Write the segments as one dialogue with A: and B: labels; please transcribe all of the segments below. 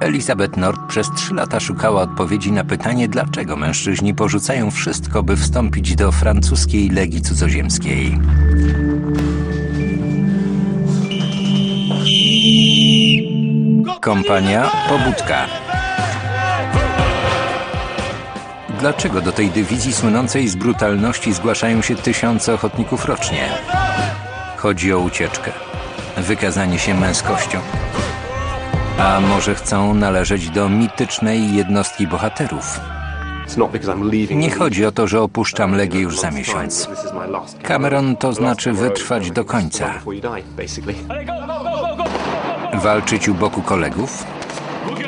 A: Elizabeth Nord przez trzy lata szukała odpowiedzi na pytanie, dlaczego mężczyźni porzucają wszystko, by wstąpić do francuskiej Legii Cudzoziemskiej. Kompania Pobudka. Dlaczego do tej dywizji słynącej z brutalności zgłaszają się tysiące ochotników rocznie? Chodzi o ucieczkę, wykazanie się męskością. A może chcą należeć do mitycznej jednostki bohaterów? Nie chodzi o to, że opuszczam Legię już za miesiąc. Cameron to znaczy wytrwać do końca. Walczyć u boku kolegów?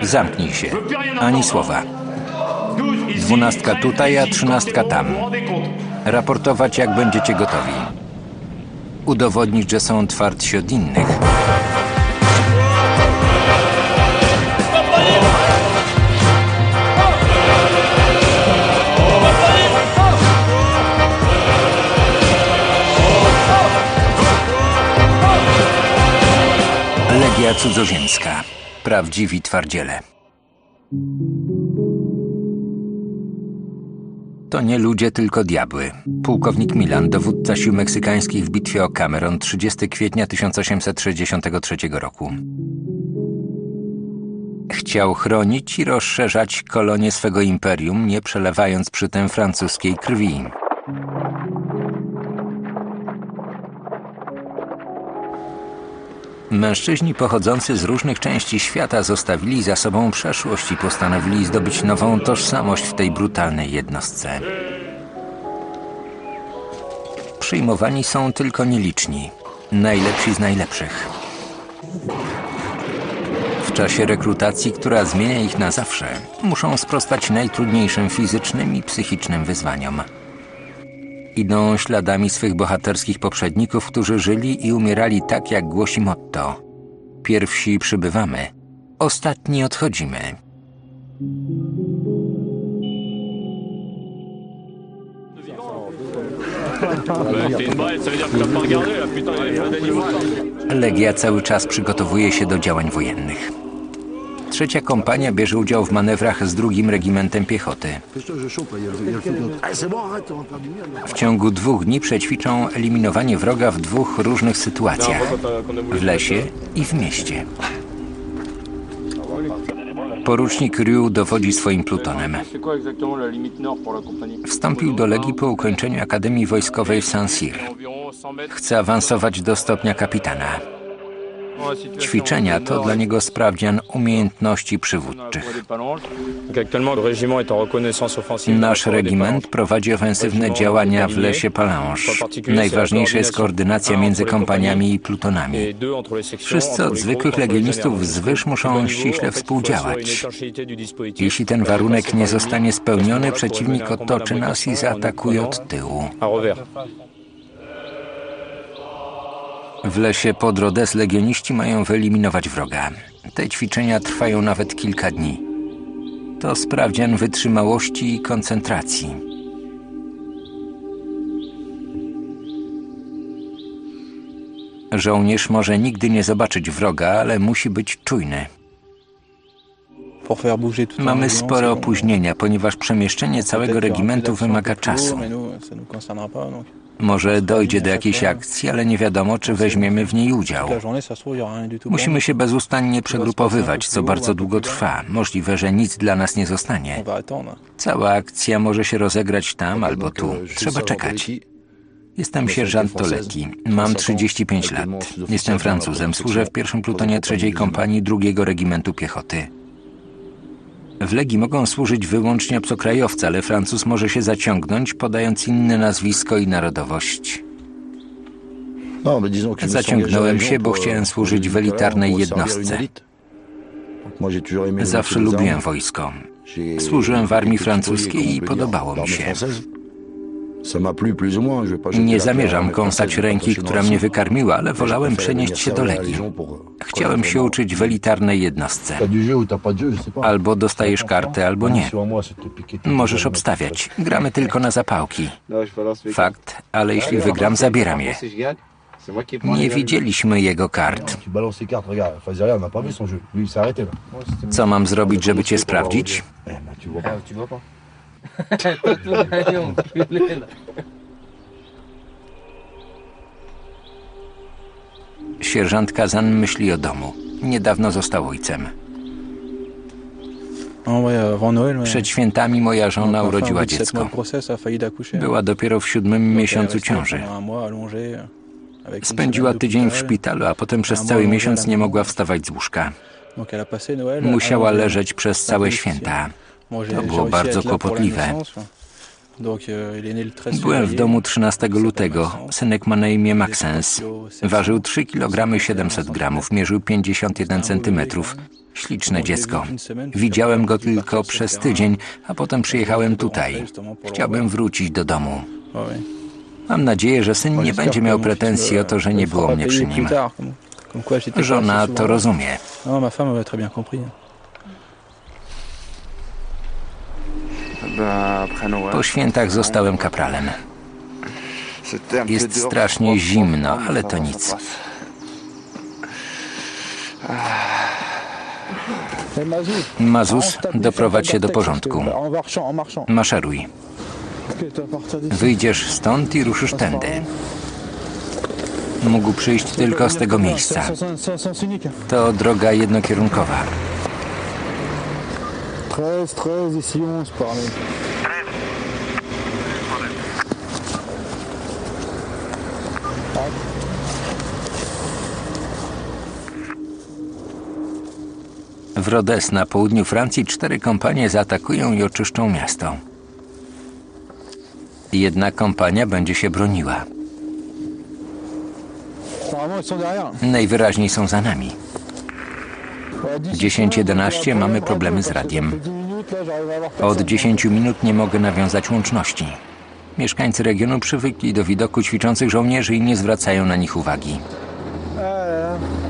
A: Zamknij się. Ani słowa. Dwunastka tutaj, a trzynastka tam. Raportować, jak będziecie gotowi. Udowodnić, że są twardsi od innych. Legia cudzoziemska. Prawdziwi twardziele. To nie ludzie, tylko diabły. Pułkownik Milan, dowódca sił meksykańskich w bitwie o Cameron 30 kwietnia 1863 roku. Chciał chronić i rozszerzać kolonie swego imperium, nie przelewając przy tym francuskiej krwi. Mężczyźni pochodzący z różnych części świata zostawili za sobą przeszłość i postanowili zdobyć nową tożsamość w tej brutalnej jednostce. Przyjmowani są tylko nieliczni, najlepsi z najlepszych. W czasie rekrutacji, która zmienia ich na zawsze, muszą sprostać najtrudniejszym fizycznym i psychicznym wyzwaniom. Idą śladami swych bohaterskich poprzedników, którzy żyli i umierali tak, jak głosi motto. Pierwsi przybywamy, ostatni odchodzimy. Legia cały czas przygotowuje się do działań wojennych. Trzecia kompania bierze udział w manewrach z drugim regimentem piechoty. W ciągu dwóch dni przećwiczą eliminowanie wroga w dwóch różnych sytuacjach. W lesie i w mieście. Porucznik Ryu dowodzi swoim plutonem. Wstąpił do Legii po ukończeniu Akademii Wojskowej w Saint-Cyr. Chce awansować do stopnia kapitana. Ćwiczenia to dla niego sprawdzian umiejętności przywódczych. Nasz regiment prowadzi ofensywne działania w lesie Palange. Najważniejsza jest koordynacja między kompaniami i plutonami. Wszyscy od zwykłych legionistów zwyż muszą ściśle współdziałać. Jeśli ten warunek nie zostanie spełniony, przeciwnik otoczy nas i zaatakuje od tyłu. W lesie pod Rodez legioniści mają wyeliminować wroga. Te ćwiczenia trwają nawet kilka dni. To sprawdzian wytrzymałości i koncentracji. Żołnierz może nigdy nie zobaczyć wroga, ale musi być czujny. Mamy spore opóźnienia, ponieważ przemieszczenie całego regimentu wymaga czasu. Może dojdzie do jakiejś akcji, ale nie wiadomo, czy weźmiemy w niej udział. Musimy się bezustannie przegrupowywać, co bardzo długo trwa. Możliwe, że nic dla nas nie zostanie. Cała akcja może się rozegrać tam albo tu. Trzeba czekać. Jestem sierżant Toletti. Mam 35 lat. Jestem Francuzem. Służę w pierwszym plutonie trzeciej kompanii drugiego regimentu piechoty. W Legii mogą służyć wyłącznie obcokrajowcy, ale Francuz może się zaciągnąć, podając inne nazwisko i narodowość. Zaciągnąłem się, bo chciałem służyć w elitarnej jednostce. Zawsze lubiłem wojsko. Służyłem w armii francuskiej i podobało mi się. Nie zamierzam kąsać ręki, która mnie wykarmiła, ale wolałem przenieść się do Legii. Chciałem się uczyć w elitarnej jednostce. Albo dostajesz kartę, albo nie. Możesz obstawiać. Gramy tylko na zapałki. Fakt, ale jeśli wygram, zabieram je. Nie widzieliśmy jego kart. Co mam zrobić, żeby cię sprawdzić? Sierżant Kazan myśli o domu. Niedawno został ojcem. Przed świętami moja żona urodziła dziecko. Była dopiero w siódmym miesiącu ciąży. Spędziła tydzień w szpitalu, a potem przez cały miesiąc nie mogła wstawać z łóżka. Musiała leżeć przez całe święta. To było bardzo kłopotliwe. Byłem w domu 13 lutego. Synek ma na imię Maxens. Ważył 3 kg 700 gramów, mierzył 51 cm. Śliczne dziecko. Widziałem go tylko przez tydzień, a potem przyjechałem tutaj. Chciałbym wrócić do domu. Mam nadzieję, że syn nie będzie miał pretensji o to, że nie było mnie przy nim. Żona to rozumie. Po świętach zostałem kapralem. Jest strasznie zimno, ale to nic. Mazus, doprowadź się do porządku. Maszeruj. Wyjdziesz stąd i ruszysz tędy. Mógł przyjść tylko z tego miejsca. To droga jednokierunkowa. 13, 13, ici 11 parmi. W Rodez na południu Francji cztery kompanie zaatakują i oczyszczą miasto. Jedna kompania będzie się broniła. Najwyraźniej są za nami. 10-11 mamy problemy z radiem. Od 10 minut nie mogę nawiązać łączności. Mieszkańcy regionu przywykli do widoku ćwiczących żołnierzy i nie zwracają na nich uwagi.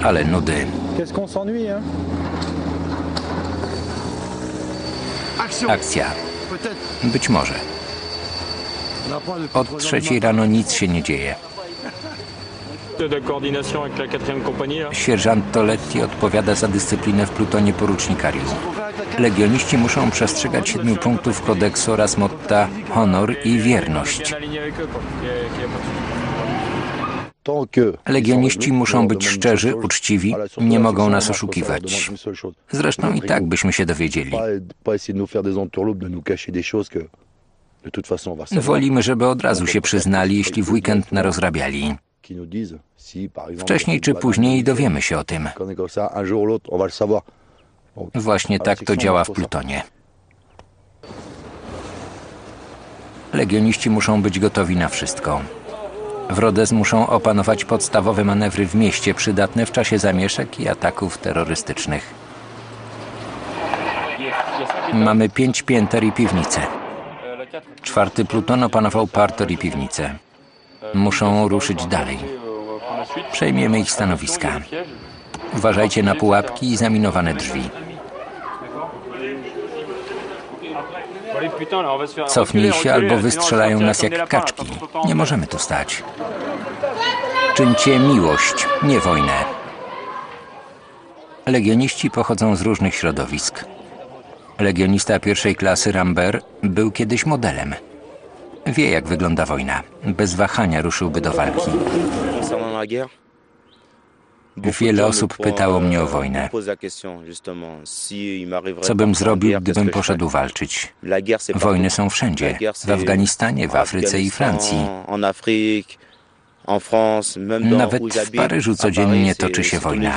A: Ale nudy. Akcja. Być może. Od trzeciej rano nic się nie dzieje. Sierżant Toletti odpowiada za dyscyplinę w plutonie porucznikarium. Legioniści muszą przestrzegać siedmiu punktów kodeksu oraz motta honor i wierność. Legioniści muszą być szczerzy, uczciwi, nie mogą nas oszukiwać. Zresztą i tak byśmy się dowiedzieli. Wolimy, żeby od razu się przyznali, jeśli w weekend narozrabiali. Wcześniej czy później dowiemy się o tym. Właśnie tak to działa w Plutonie. Legioniści muszą być gotowi na wszystko. W Rodez muszą opanować podstawowe manewry w mieście przydatne w czasie zamieszek i ataków terrorystycznych. Mamy pięć pięter i piwnice. Czwarty pluton opanował parter i piwnice. Muszą ruszyć dalej. Przejmiemy ich stanowiska. Uważajcie na pułapki i zaminowane drzwi. Cofnij się albo wystrzelają nas jak kaczki. Nie możemy tu stać. Czyńcie miłość, nie wojnę. Legioniści pochodzą z różnych środowisk. Legionista pierwszej klasy Rambert był kiedyś modelem. Wie, jak wygląda wojna. Bez wahania ruszyłby do walki. Wiele osób pytało mnie o wojnę. Co bym zrobił, gdybym poszedł walczyć? Wojny są wszędzie. W Afganistanie, w Afryce i Francji. Nawet w Paryżu codziennie toczy się wojna.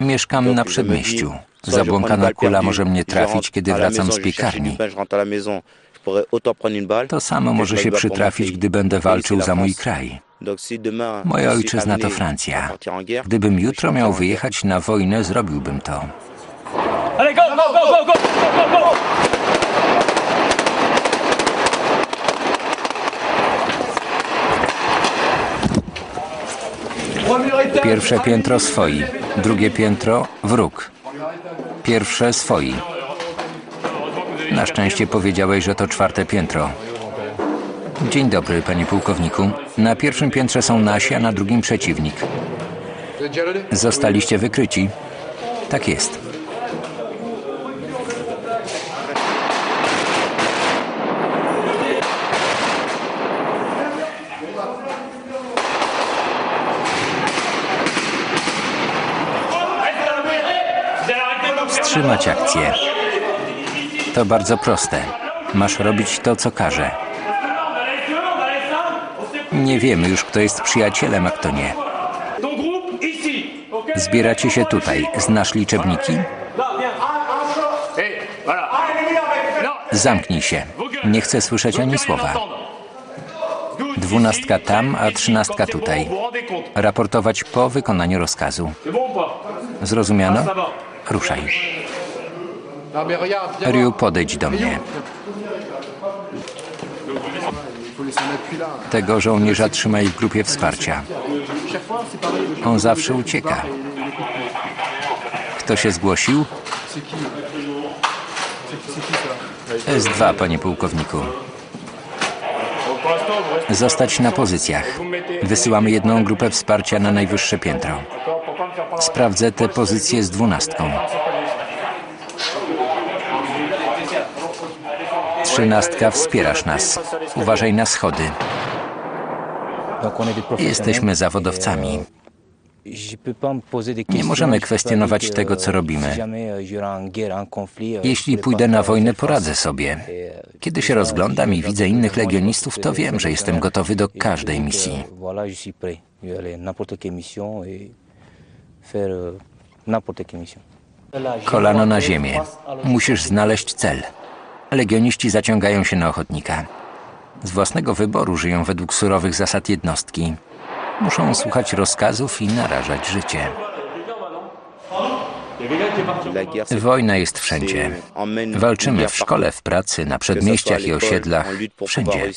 A: Mieszkam na przedmieściu. Zabłąkana kula może mnie trafić, kiedy wracam z piekarni. To samo może się przytrafić, gdy będę walczył za mój kraj. Moja ojczyzna to Francja. Gdybym jutro miał wyjechać na wojnę, zrobiłbym to. Pierwsze piętro swoi, drugie piętro wróg. Pierwsze swoi. Na szczęście powiedziałeś, że to czwarte piętro. Dzień dobry, panie pułkowniku. Na pierwszym piętrze są nasi, a na drugim przeciwnik. Zostaliście wykryci. Tak jest. Wstrzymać akcję. To bardzo proste. Masz robić to, co każe. Nie wiemy już, kto jest przyjacielem, a kto nie. Zbieracie się tutaj. Znasz liczebniki? Zamknij się. Nie chcę słyszeć ani słowa. Dwunastka tam, a trzynastka tutaj. Raportować po wykonaniu rozkazu. Zrozumiano? Ruszaj. Ryu, podejdź do mnie. Tego żołnierza trzymaj w grupie wsparcia. On zawsze ucieka. Kto się zgłosił? S2, panie pułkowniku. Zostać na pozycjach. Wysyłamy jedną grupę wsparcia na najwyższe piętro. Sprawdzę te pozycje z dwunastką. Trzynastka, wspierasz nas. Uważaj na schody. Jesteśmy zawodowcami. Nie możemy kwestionować tego, co robimy. Jeśli pójdę na wojnę, poradzę sobie. Kiedy się rozglądam i widzę innych legionistów, to wiem, że jestem gotowy do każdej misji. Kolano na ziemię. Musisz znaleźć cel. Legioniści zaciągają się na ochotnika. Z własnego wyboru żyją według surowych zasad jednostki. Muszą słuchać rozkazów i narażać życie. Wojna jest wszędzie. Walczymy w szkole, w pracy, na przedmieściach i osiedlach, wszędzie.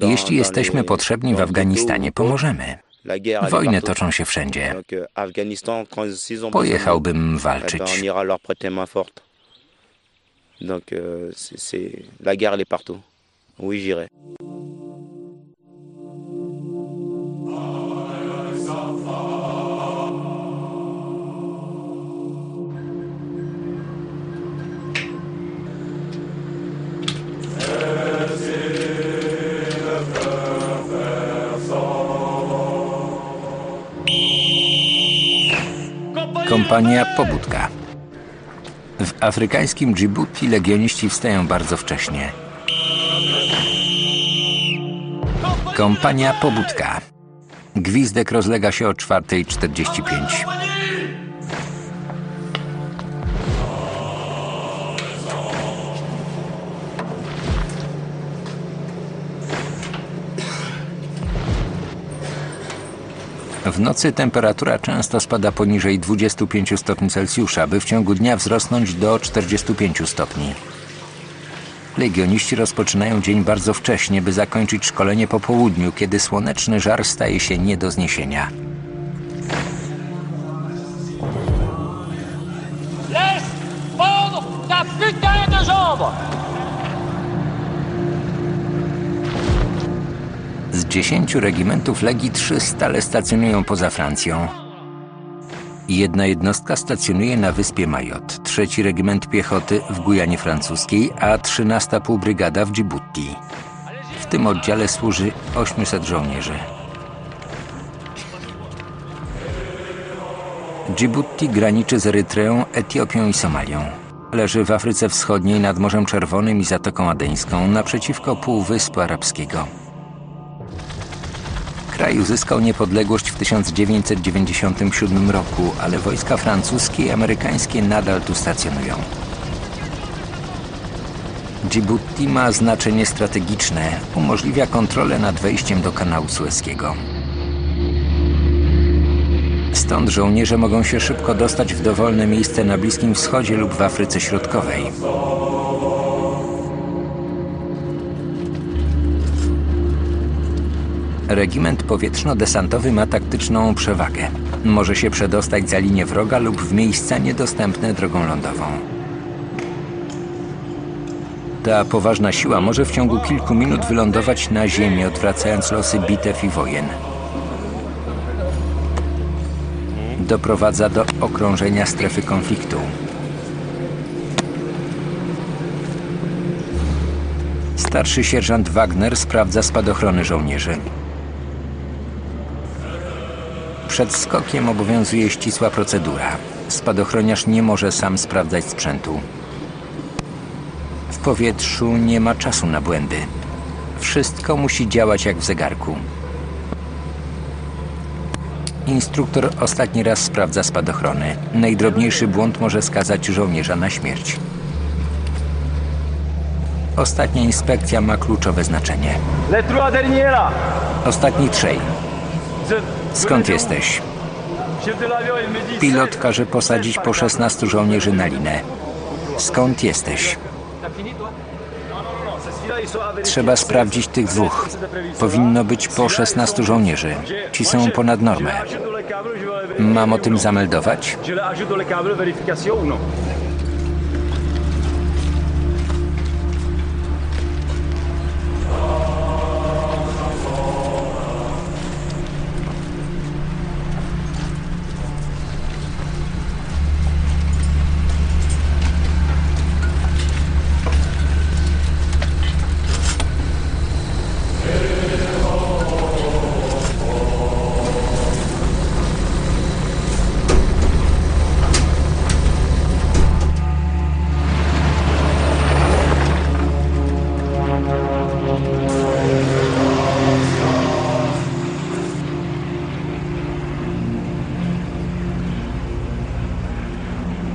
A: Jeśli jesteśmy potrzebni w Afganistanie, pomożemy. Wojny toczą się wszędzie. Pojechałbym walczyć. Donc, euh, c'est la guerre, elle est partout. Oui, j'irai. Kompania Pobudka. W afrykańskim Djibouti legioniści wstają bardzo wcześnie. Kompania Pobudka. Gwizdek rozlega się o 4.45. W nocy temperatura często spada poniżej 25 stopni Celsjusza, by w ciągu dnia wzrosnąć do 45 stopni. Legioniści rozpoczynają dzień bardzo wcześnie, by zakończyć szkolenie po południu, kiedy słoneczny żar staje się nie do zniesienia. 10 regimentów Legii stale stacjonują poza Francją. Jedna jednostka stacjonuje na wyspie Majot, trzeci regiment piechoty w Gujanie Francuskiej, a 13 półbrygada w Djibouti. W tym oddziale służy 800 żołnierzy. Djibouti graniczy z Erytreą, Etiopią i Somalią. Leży w Afryce Wschodniej nad Morzem Czerwonym i Zatoką Adeńską, naprzeciwko Półwyspu Arabskiego. Kraj uzyskał niepodległość w 1997 roku, ale wojska francuskie i amerykańskie nadal tu stacjonują. Djibouti ma znaczenie strategiczne, umożliwia kontrolę nad wejściem do kanału Sueskiego. Stąd żołnierze mogą się szybko dostać w dowolne miejsce na Bliskim Wschodzie lub w Afryce Środkowej. Regiment powietrzno-desantowy ma taktyczną przewagę. Może się przedostać za linię wroga lub w miejsca niedostępne drogą lądową. Ta poważna siła może w ciągu kilku minut wylądować na Ziemi, odwracając losy bitew i wojen. Doprowadza do okrążenia strefy konfliktu. Starszy sierżant Wagner sprawdza spadochrony żołnierzy. Przed skokiem obowiązuje ścisła procedura. Spadochroniarz nie może sam sprawdzać sprzętu. W powietrzu nie ma czasu na błędy. Wszystko musi działać jak w zegarku. Instruktor ostatni raz sprawdza spadochrony. Najdrobniejszy błąd może skazać żołnierza na śmierć. Ostatnia inspekcja ma kluczowe znaczenie. Ostatni trzej. Skąd jesteś? Pilot każe posadzić po 16 żołnierzy na linę. Skąd jesteś? Trzeba sprawdzić tych dwóch. Powinno być po 16 żołnierzy. Ci są ponad normę. Mam o tym zameldować?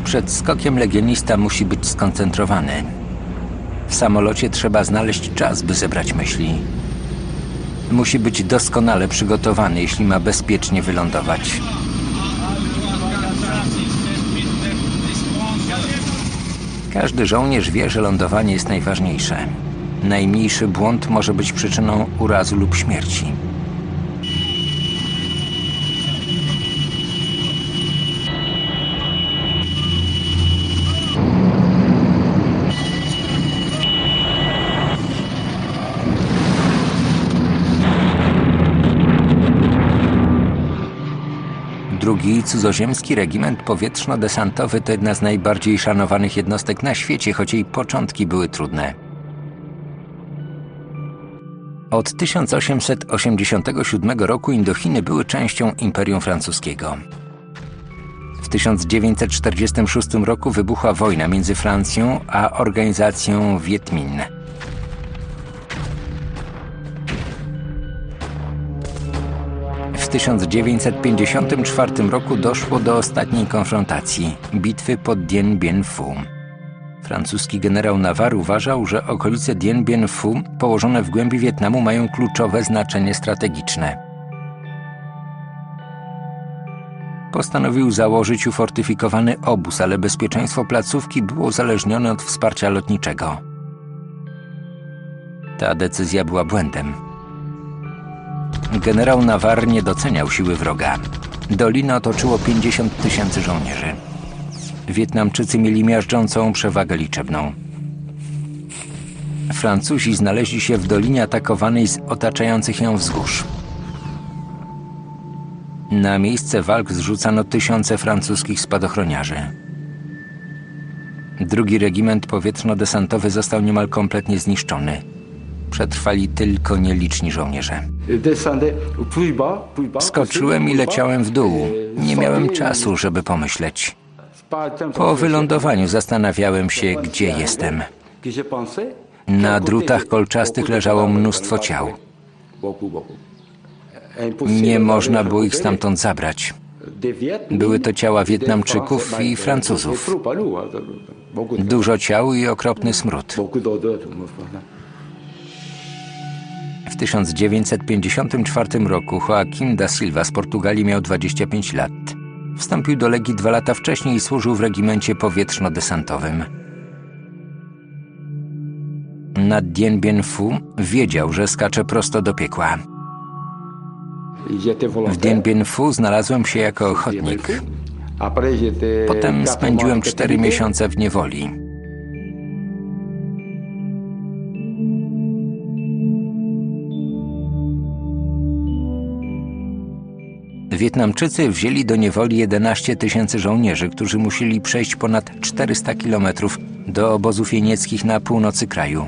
A: Przed skokiem legionista musi być skoncentrowany. W samolocie trzeba znaleźć czas, by zebrać myśli. Musi być doskonale przygotowany, jeśli ma bezpiecznie wylądować. Każdy żołnierz wie, że lądowanie jest najważniejsze. Najmniejszy błąd może być przyczyną urazu lub śmierci. Drugi cudzoziemski regiment powietrzno-desantowy to jedna z najbardziej szanowanych jednostek na świecie, choć jej początki były trudne. Od 1887 roku Indochiny były częścią Imperium Francuskiego. W 1946 roku wybuchła wojna między Francją a organizacją Viet Minh. W 1954 roku doszło do ostatniej konfrontacji bitwy pod Dien Bien Phu. Francuski generał Navarre uważał, że okolice Dien Bien Phu, położone w głębi Wietnamu, mają kluczowe znaczenie strategiczne. Postanowił założyć ufortyfikowany obóz, ale bezpieczeństwo placówki było uzależnione od wsparcia lotniczego. Ta decyzja była błędem. Generał Nawar nie doceniał siły wroga. Dolinę otoczyło 50 tysięcy żołnierzy. Wietnamczycy mieli miażdżącą przewagę liczebną. Francuzi znaleźli się w dolinie atakowanej z otaczających ją wzgórz. Na miejsce walk zrzucano tysiące francuskich spadochroniarzy. Drugi regiment powietrzno-desantowy został niemal kompletnie zniszczony. Przetrwali tylko nieliczni żołnierze. Skoczyłem i leciałem w dół. Nie miałem czasu, żeby pomyśleć. Po wylądowaniu zastanawiałem się, gdzie jestem. Na drutach kolczastych leżało mnóstwo ciał. Nie można było ich stamtąd zabrać. Były to ciała Wietnamczyków i Francuzów. Dużo ciał i okropny smród. W 1954 roku Joaquim da Silva z Portugalii miał 25 lat. Wstąpił do Legii dwa lata wcześniej i służył w regimencie powietrzno-desantowym. Nad Dien Bien Phu wiedział, że skacze prosto do piekła. W Dien Bien Phu znalazłem się jako ochotnik. Potem spędziłem cztery miesiące w niewoli. Wietnamczycy wzięli do niewoli 11 tysięcy żołnierzy, którzy musieli przejść ponad 400 kilometrów do obozów jenieckich na północy kraju.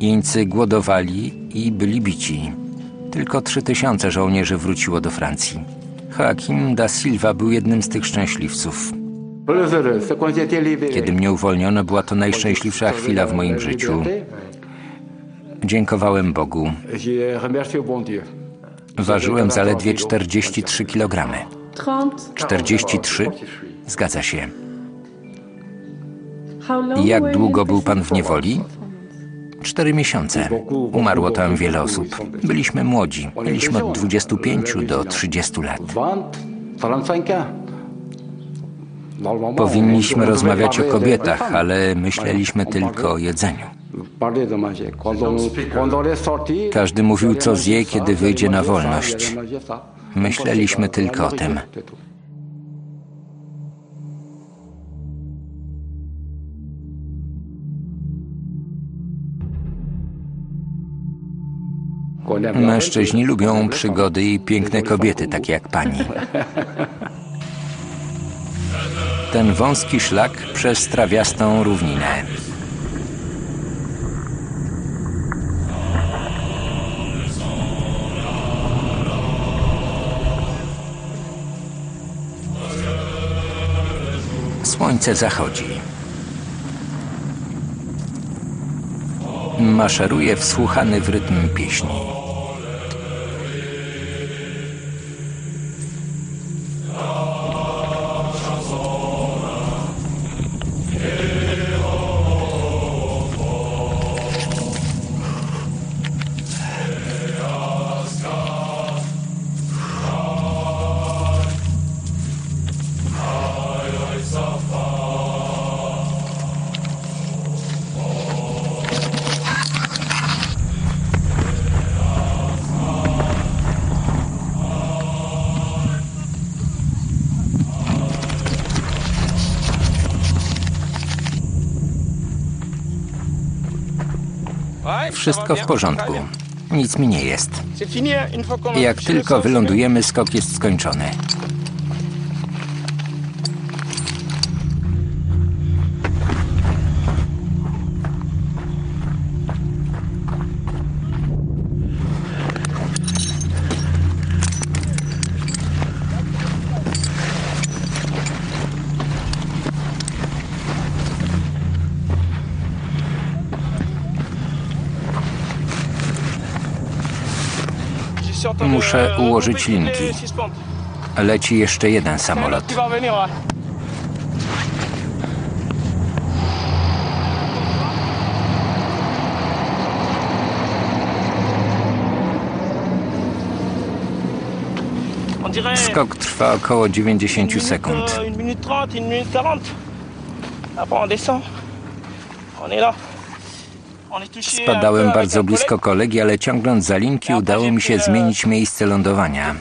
A: Jeńcy głodowali i byli bici. Tylko 3 tysiące żołnierzy wróciło do Francji. Joaquim da Silva był jednym z tych szczęśliwców. Kiedy mnie uwolniono, była to najszczęśliwsza chwila w moim życiu. Dziękowałem Bogu. Ważyłem zaledwie 43 kg. 43? Zgadza się. Jak długo był pan w niewoli? Cztery miesiące. Umarło tam wiele osób. Byliśmy młodzi. Mieliśmy od 25 do 30 lat. Powinniśmy rozmawiać o kobietach, ale myśleliśmy tylko o jedzeniu. Każdy mówił, co zje, kiedy wyjdzie na wolność. Myśleliśmy tylko o tym. Mężczyźni lubią przygody i piękne kobiety, takie jak pani. Ten wąski szlak przez trawiastą równinę. Słońce zachodzi. Maszeruje wsłuchany w rytm pieśni. Wszystko w porządku. Nic mi nie jest. Jak tylko wylądujemy, skok jest skończony. Muszę ułożyć linki. Leci jeszcze jeden samolot. Skok trwa około 90 sekund. Spadałem bardzo blisko kolegi, ale ciągnąc za linki udało mi się zmienić miejsce lądowania.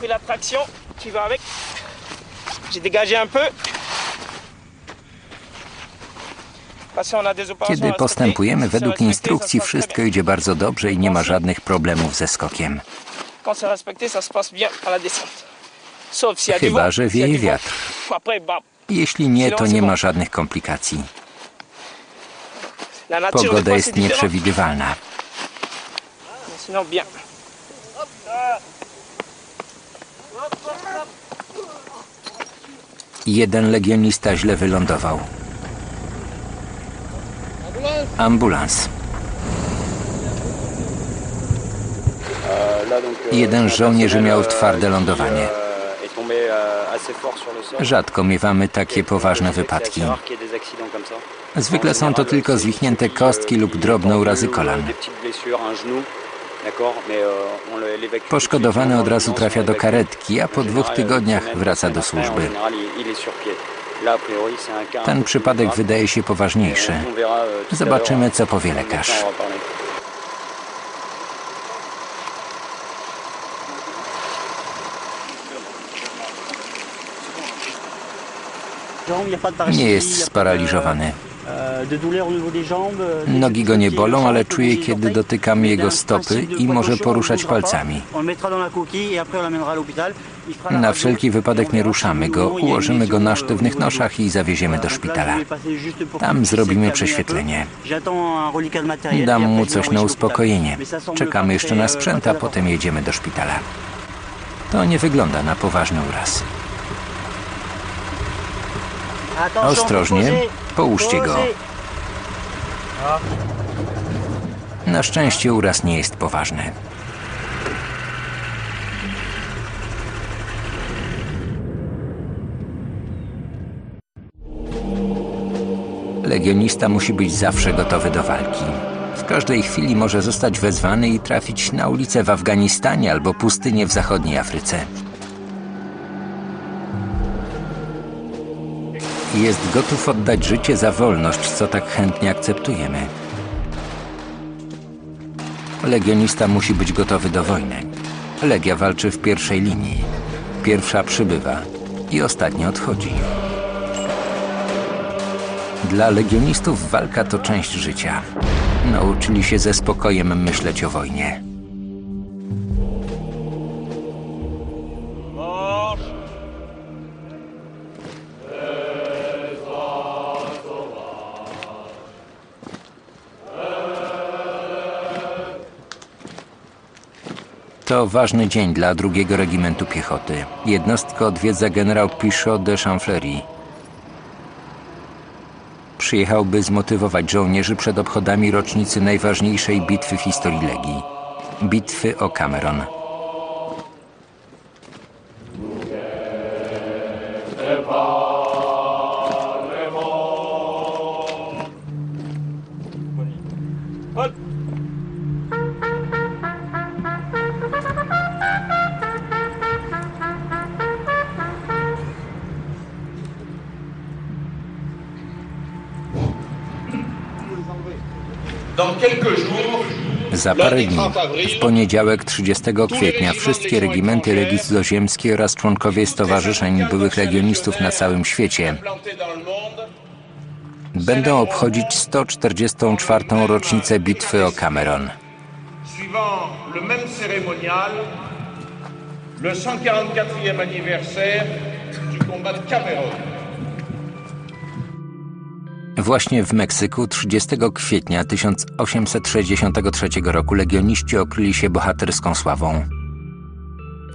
A: Kiedy postępujemy według instrukcji, wszystko idzie bardzo dobrze i nie ma żadnych problemów ze skokiem. Chyba, że wieje wiatr. Jeśli nie, to nie ma żadnych komplikacji. Pogoda jest nieprzewidywalna. Jeden legionista źle wylądował. Ambulans. Jeden z żołnierzy miał twarde lądowanie. Rzadko miewamy takie poważne wypadki. Zwykle są to tylko zwichnięte kostki lub drobne urazy kolan. Poszkodowany od razu trafia do karetki, a po dwóch tygodniach wraca do służby. Ten przypadek wydaje się poważniejszy. Zobaczymy, co powie lekarz. Nie jest sparaliżowany. Nogi go nie bolą, ale czuje, kiedy dotykam jego stopy i może poruszać palcami. Na wszelki wypadek nie ruszamy go, ułożymy go na sztywnych noszach i zawieziemy do szpitala. Tam zrobimy prześwietlenie. Dam mu coś na uspokojenie. Czekamy jeszcze na sprzęt, a potem jedziemy do szpitala. To nie wygląda na poważny uraz. Ostrożnie, połóżcie go. Na szczęście uraz nie jest poważny. Legionista musi być zawsze gotowy do walki. W każdej chwili może zostać wezwany i trafić na ulicę w Afganistanie albo pustynię w zachodniej Afryce. Jest gotów oddać życie za wolność, co tak chętnie akceptujemy. Legionista musi być gotowy do wojny. Legia walczy w pierwszej linii. Pierwsza przybywa i ostatnia odchodzi. Dla legionistów walka to część życia. Nauczyli się ze spokojem myśleć o wojnie. To ważny dzień dla drugiego regimentu piechoty. Jednostkę odwiedza generał Pichot de Chanflery. Przyjechał, by zmotywować żołnierzy przed obchodami rocznicy najważniejszej bitwy w historii Legii. Bitwy o Cameron. Za parę dni, w poniedziałek 30 kwietnia, wszystkie regimenty Legii oraz członkowie stowarzyszeń byłych legionistów na całym świecie będą obchodzić 144. rocznicę bitwy o Cameron. Le 144e anniversaire du combat de Cameron. Właśnie w Meksyku 30 kwietnia 1863 roku legioniści okryli się bohaterską sławą.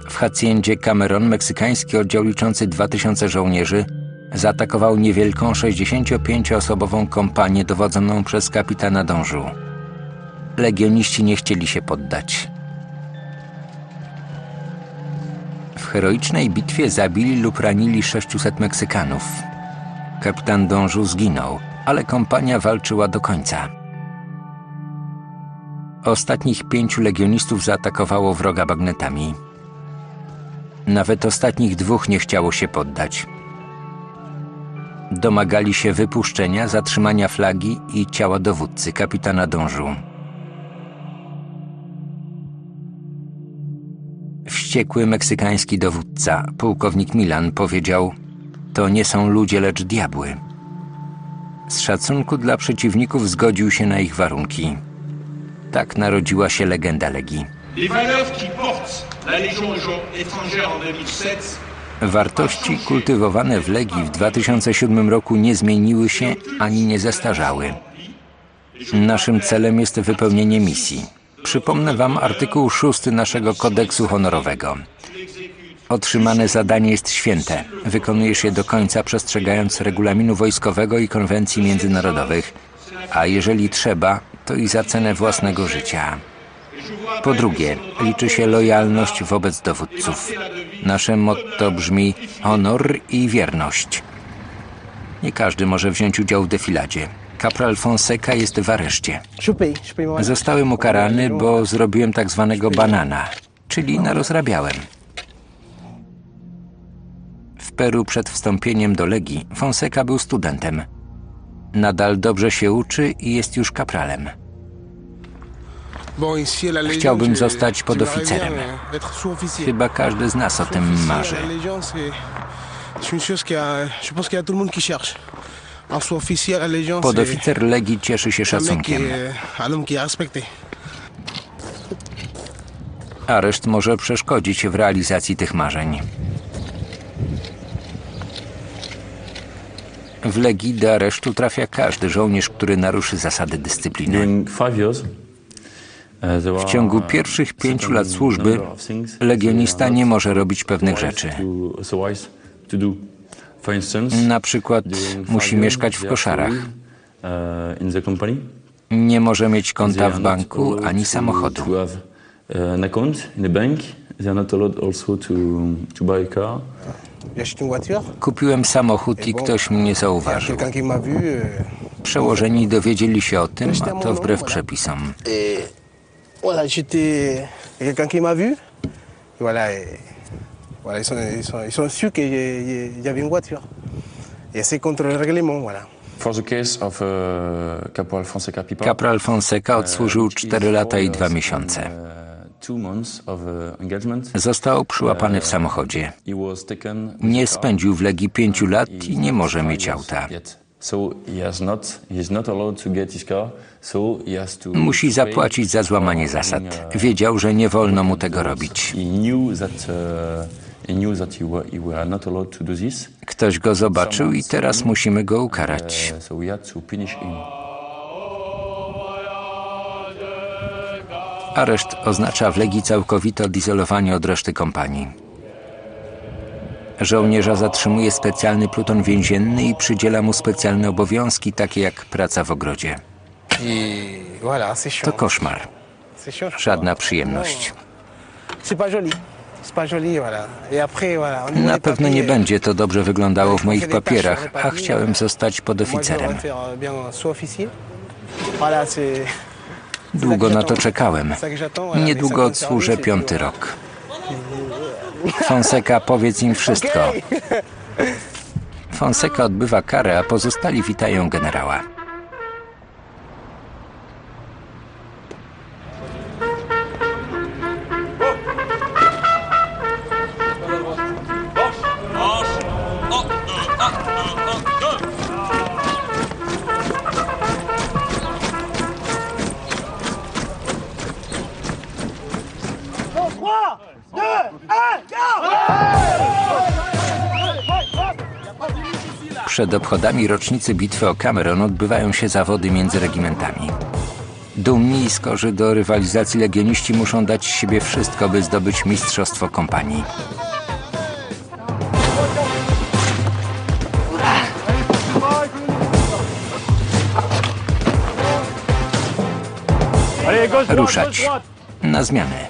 A: W Haciendzie Cameron, meksykański oddział liczący 2000 żołnierzy, zaatakował niewielką 65-osobową kompanię dowodzoną przez kapitana Dążu. Legioniści nie chcieli się poddać. W heroicznej bitwie zabili lub ranili 600 Meksykanów. Kapitan Dążu zginął – ale kompania walczyła do końca. Ostatnich pięciu legionistów zaatakowało wroga bagnetami. Nawet ostatnich dwóch nie chciało się poddać. Domagali się wypuszczenia, zatrzymania flagi i ciała dowódcy, kapitana Dążu. Wściekły meksykański dowódca, pułkownik Milan, powiedział: To nie są ludzie, lecz diabły. Z szacunku dla przeciwników zgodził się na ich warunki. Tak narodziła się legenda Legii. Wartości kultywowane w Legii w 2007 roku nie zmieniły się ani nie zestarzały. Naszym celem jest wypełnienie misji. Przypomnę Wam artykuł 6 naszego kodeksu honorowego. Otrzymane zadanie jest święte. Wykonujesz je do końca, przestrzegając regulaminu wojskowego i konwencji międzynarodowych, a jeżeli trzeba, to i za cenę własnego życia. Po drugie, liczy się lojalność wobec dowódców. Nasze motto brzmi honor i wierność. Nie każdy może wziąć udział w defiladzie. Kapral Fonseca jest w areszcie. Zostałem ukarany, bo zrobiłem tak zwanego banana, czyli narozrabiałem. Peru przed wstąpieniem do Legii, Fonseca był studentem. Nadal dobrze się uczy i jest już kapralem. Chciałbym zostać podoficerem. Chyba każdy z nas o tym marzy. Podoficer Legii cieszy się szacunkiem. Areszt może przeszkodzić w realizacji tych marzeń. W Legii do aresztu trafia każdy żołnierz, który naruszy zasady dyscypliny. W ciągu pierwszych pięciu lat służby legionista nie może robić pewnych rzeczy. Na przykład musi mieszkać w koszarach. Nie może mieć konta w banku ani samochodu. Kupiłem samochód i ktoś mnie zauważył. Przełożeni dowiedzieli się o tym, a to wbrew przepisom.
B: Voilà, j'étais quelqu'un qui m'a vu. Voilà, et, voilà ils, sont, ils, sont, ils sont sûrs qu'il y, y avait une voiture. Et c'est contre le règlement, voilà.
A: Kapral Fonseca odsłużył 4 lata i 2 miesiące. Został przyłapany w samochodzie. Nie spędził w Legii pięciu lat i nie może mieć auta. Musi zapłacić za złamanie zasad. Wiedział, że nie wolno mu tego robić. Ktoś go zobaczył i teraz musimy go ukarać. Areszt oznacza w Legii całkowite odizolowanie od reszty kompanii. Żołnierza zatrzymuje specjalny pluton więzienny i przydziela mu specjalne obowiązki, takie jak praca w ogrodzie. To koszmar. Żadna przyjemność. Na pewno nie będzie to dobrze wyglądało w moich papierach, a chciałem zostać podoficerem. Długo na to czekałem. Niedługo odsłużę piąty rok. Fonseca, powiedz im wszystko. Fonseca odbywa karę, a pozostali witają generała. Przed obchodami rocznicy bitwy o Cameron odbywają się zawody między regimentami. Dumni i skorzy do rywalizacji legioniści muszą dać siebie wszystko, by zdobyć mistrzostwo kompanii. Ruszać. Na zmianę.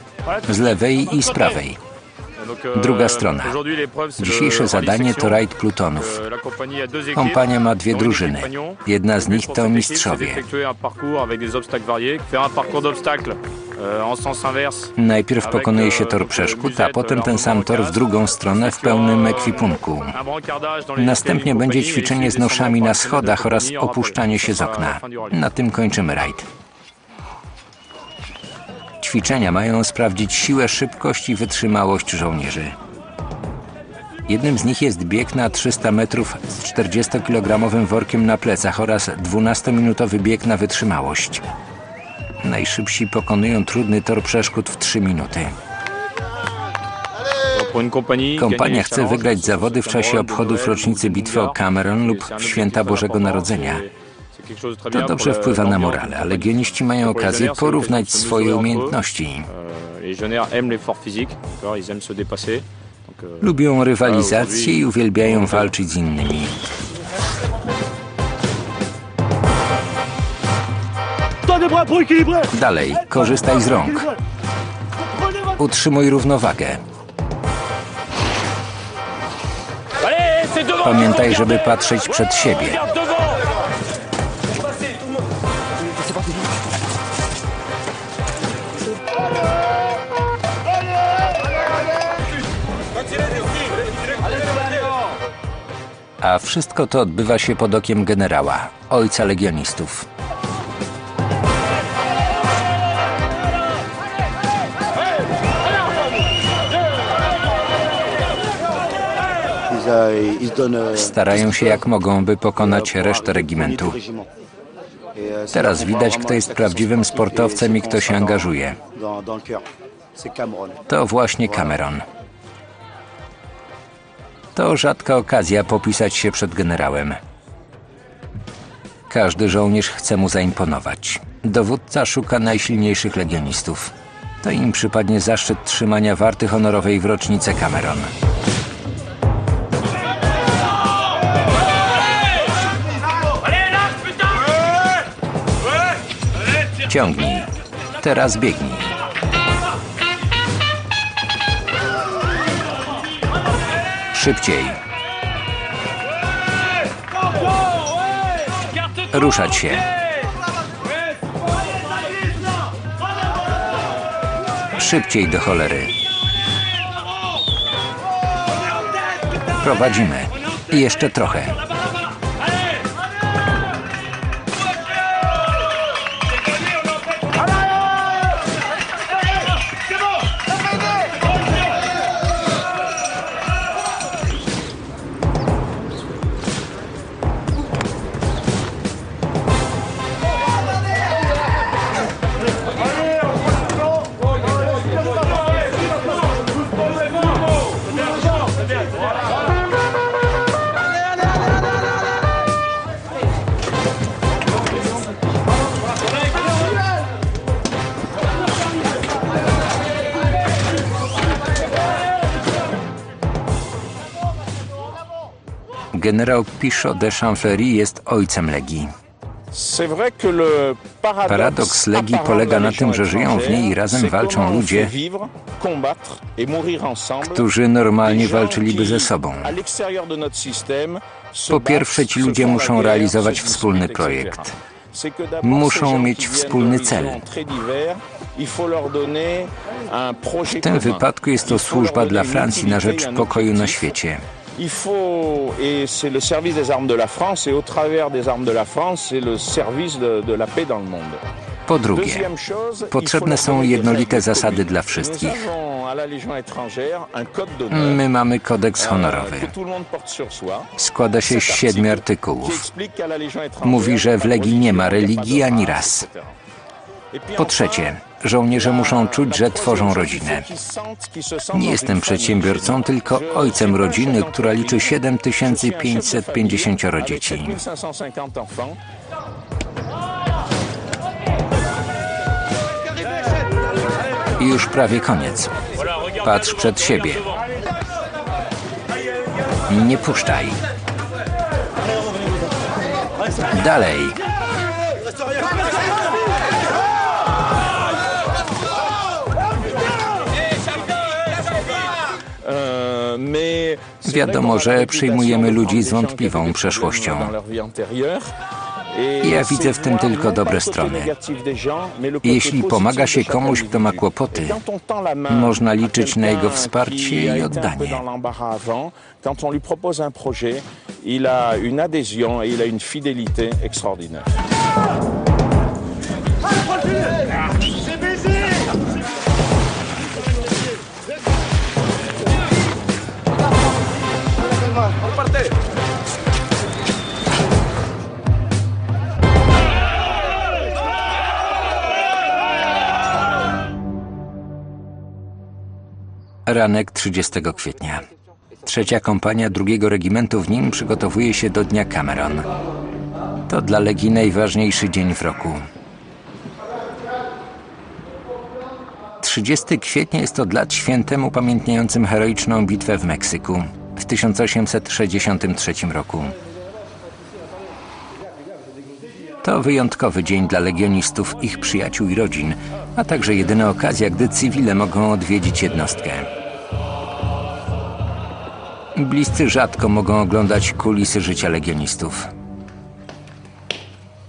A: Z lewej i z prawej. Druga strona. Dzisiejsze zadanie to rajd plutonów. Kompania ma dwie drużyny. Jedna z nich to mistrzowie. Najpierw pokonuje się tor przeszkód, a potem ten sam tor w drugą stronę w pełnym ekwipunku. Następnie będzie ćwiczenie z noszami na schodach oraz opuszczanie się z okna. Na tym kończymy rajd. Ćwiczenia mają sprawdzić siłę, szybkość i wytrzymałość żołnierzy. Jednym z nich jest bieg na 300 metrów z 40-kilogramowym workiem na plecach oraz 12-minutowy bieg na wytrzymałość. Najszybsi pokonują trudny tor przeszkód w 3 minuty. Kompania chce wygrać zawody w czasie obchodów rocznicy bitwy o Cameron lub święta Bożego Narodzenia. To dobrze wpływa na morale, a legioniści mają okazję porównać swoje umiejętności. Lubią rywalizację i uwielbiają walczyć z innymi. Dalej, korzystaj z rąk. Utrzymuj równowagę. Pamiętaj, żeby patrzeć przed siebie. A wszystko to odbywa się pod okiem generała, ojca legionistów. Starają się jak mogą, by pokonać resztę regimentu. Teraz widać, kto jest prawdziwym sportowcem i kto się angażuje. To właśnie Cameron. To rzadka okazja popisać się przed generałem. Każdy żołnierz chce mu zaimponować. Dowódca szuka najsilniejszych legionistów. To im przypadnie zaszczyt trzymania warty honorowej w rocznicę Cameron. Ciągnij. Teraz biegnij. Szybciej. Ruszać się. Szybciej do cholery. Prowadzimy. Jeszcze trochę. Generał Pichot de Champfleury jest ojcem Legii.
C: Paradoks Legii polega na tym, że żyją w niej i razem walczą ludzie,
A: którzy normalnie walczyliby ze sobą.
C: Po pierwsze, ci ludzie muszą realizować wspólny projekt. Muszą mieć wspólny cel.
A: W tym wypadku jest to służba dla Francji na rzecz pokoju na świecie.
C: Il faut, et c'est le service des armes de la France, et au travers des armes de la France, c'est le service de, de la paix dans le monde.
A: Po drugie, potrzebne są jednolite zasady dla wszystkich. My mamy kodeks honorowy. Składa się z siedmiu artykułów. Mówi, że w Legii nie ma religii ani ras. Po trzecie, żołnierze muszą czuć, że tworzą rodzinę. Nie jestem przedsiębiorcą, tylko ojcem rodziny, która liczy 7550 dzieci. I już prawie koniec. Patrz przed siebie. Nie puszczaj. Dalej. Wiadomo, że przyjmujemy ludzi z wątpliwą przeszłością. Ja widzę w tym tylko dobre strony. Jeśli pomaga się komuś, kto ma kłopoty, można liczyć na jego wsparcie i oddanie.
C: On lui propose un projet, il a une adhésion et il a une fidélité extraordinaire.
A: Ranek 30 kwietnia. Trzecia kompania drugiego regimentu w nim przygotowuje się do Dnia Cameron. To dla Legii najważniejszy dzień w roku. 30 kwietnia jest od lat świętem upamiętniającym heroiczną bitwę w Meksyku w 1863 roku. To wyjątkowy dzień dla legionistów, ich przyjaciół i rodzin, a także jedyna okazja, gdy cywile mogą odwiedzić jednostkę. Bliscy rzadko mogą oglądać kulisy życia legionistów.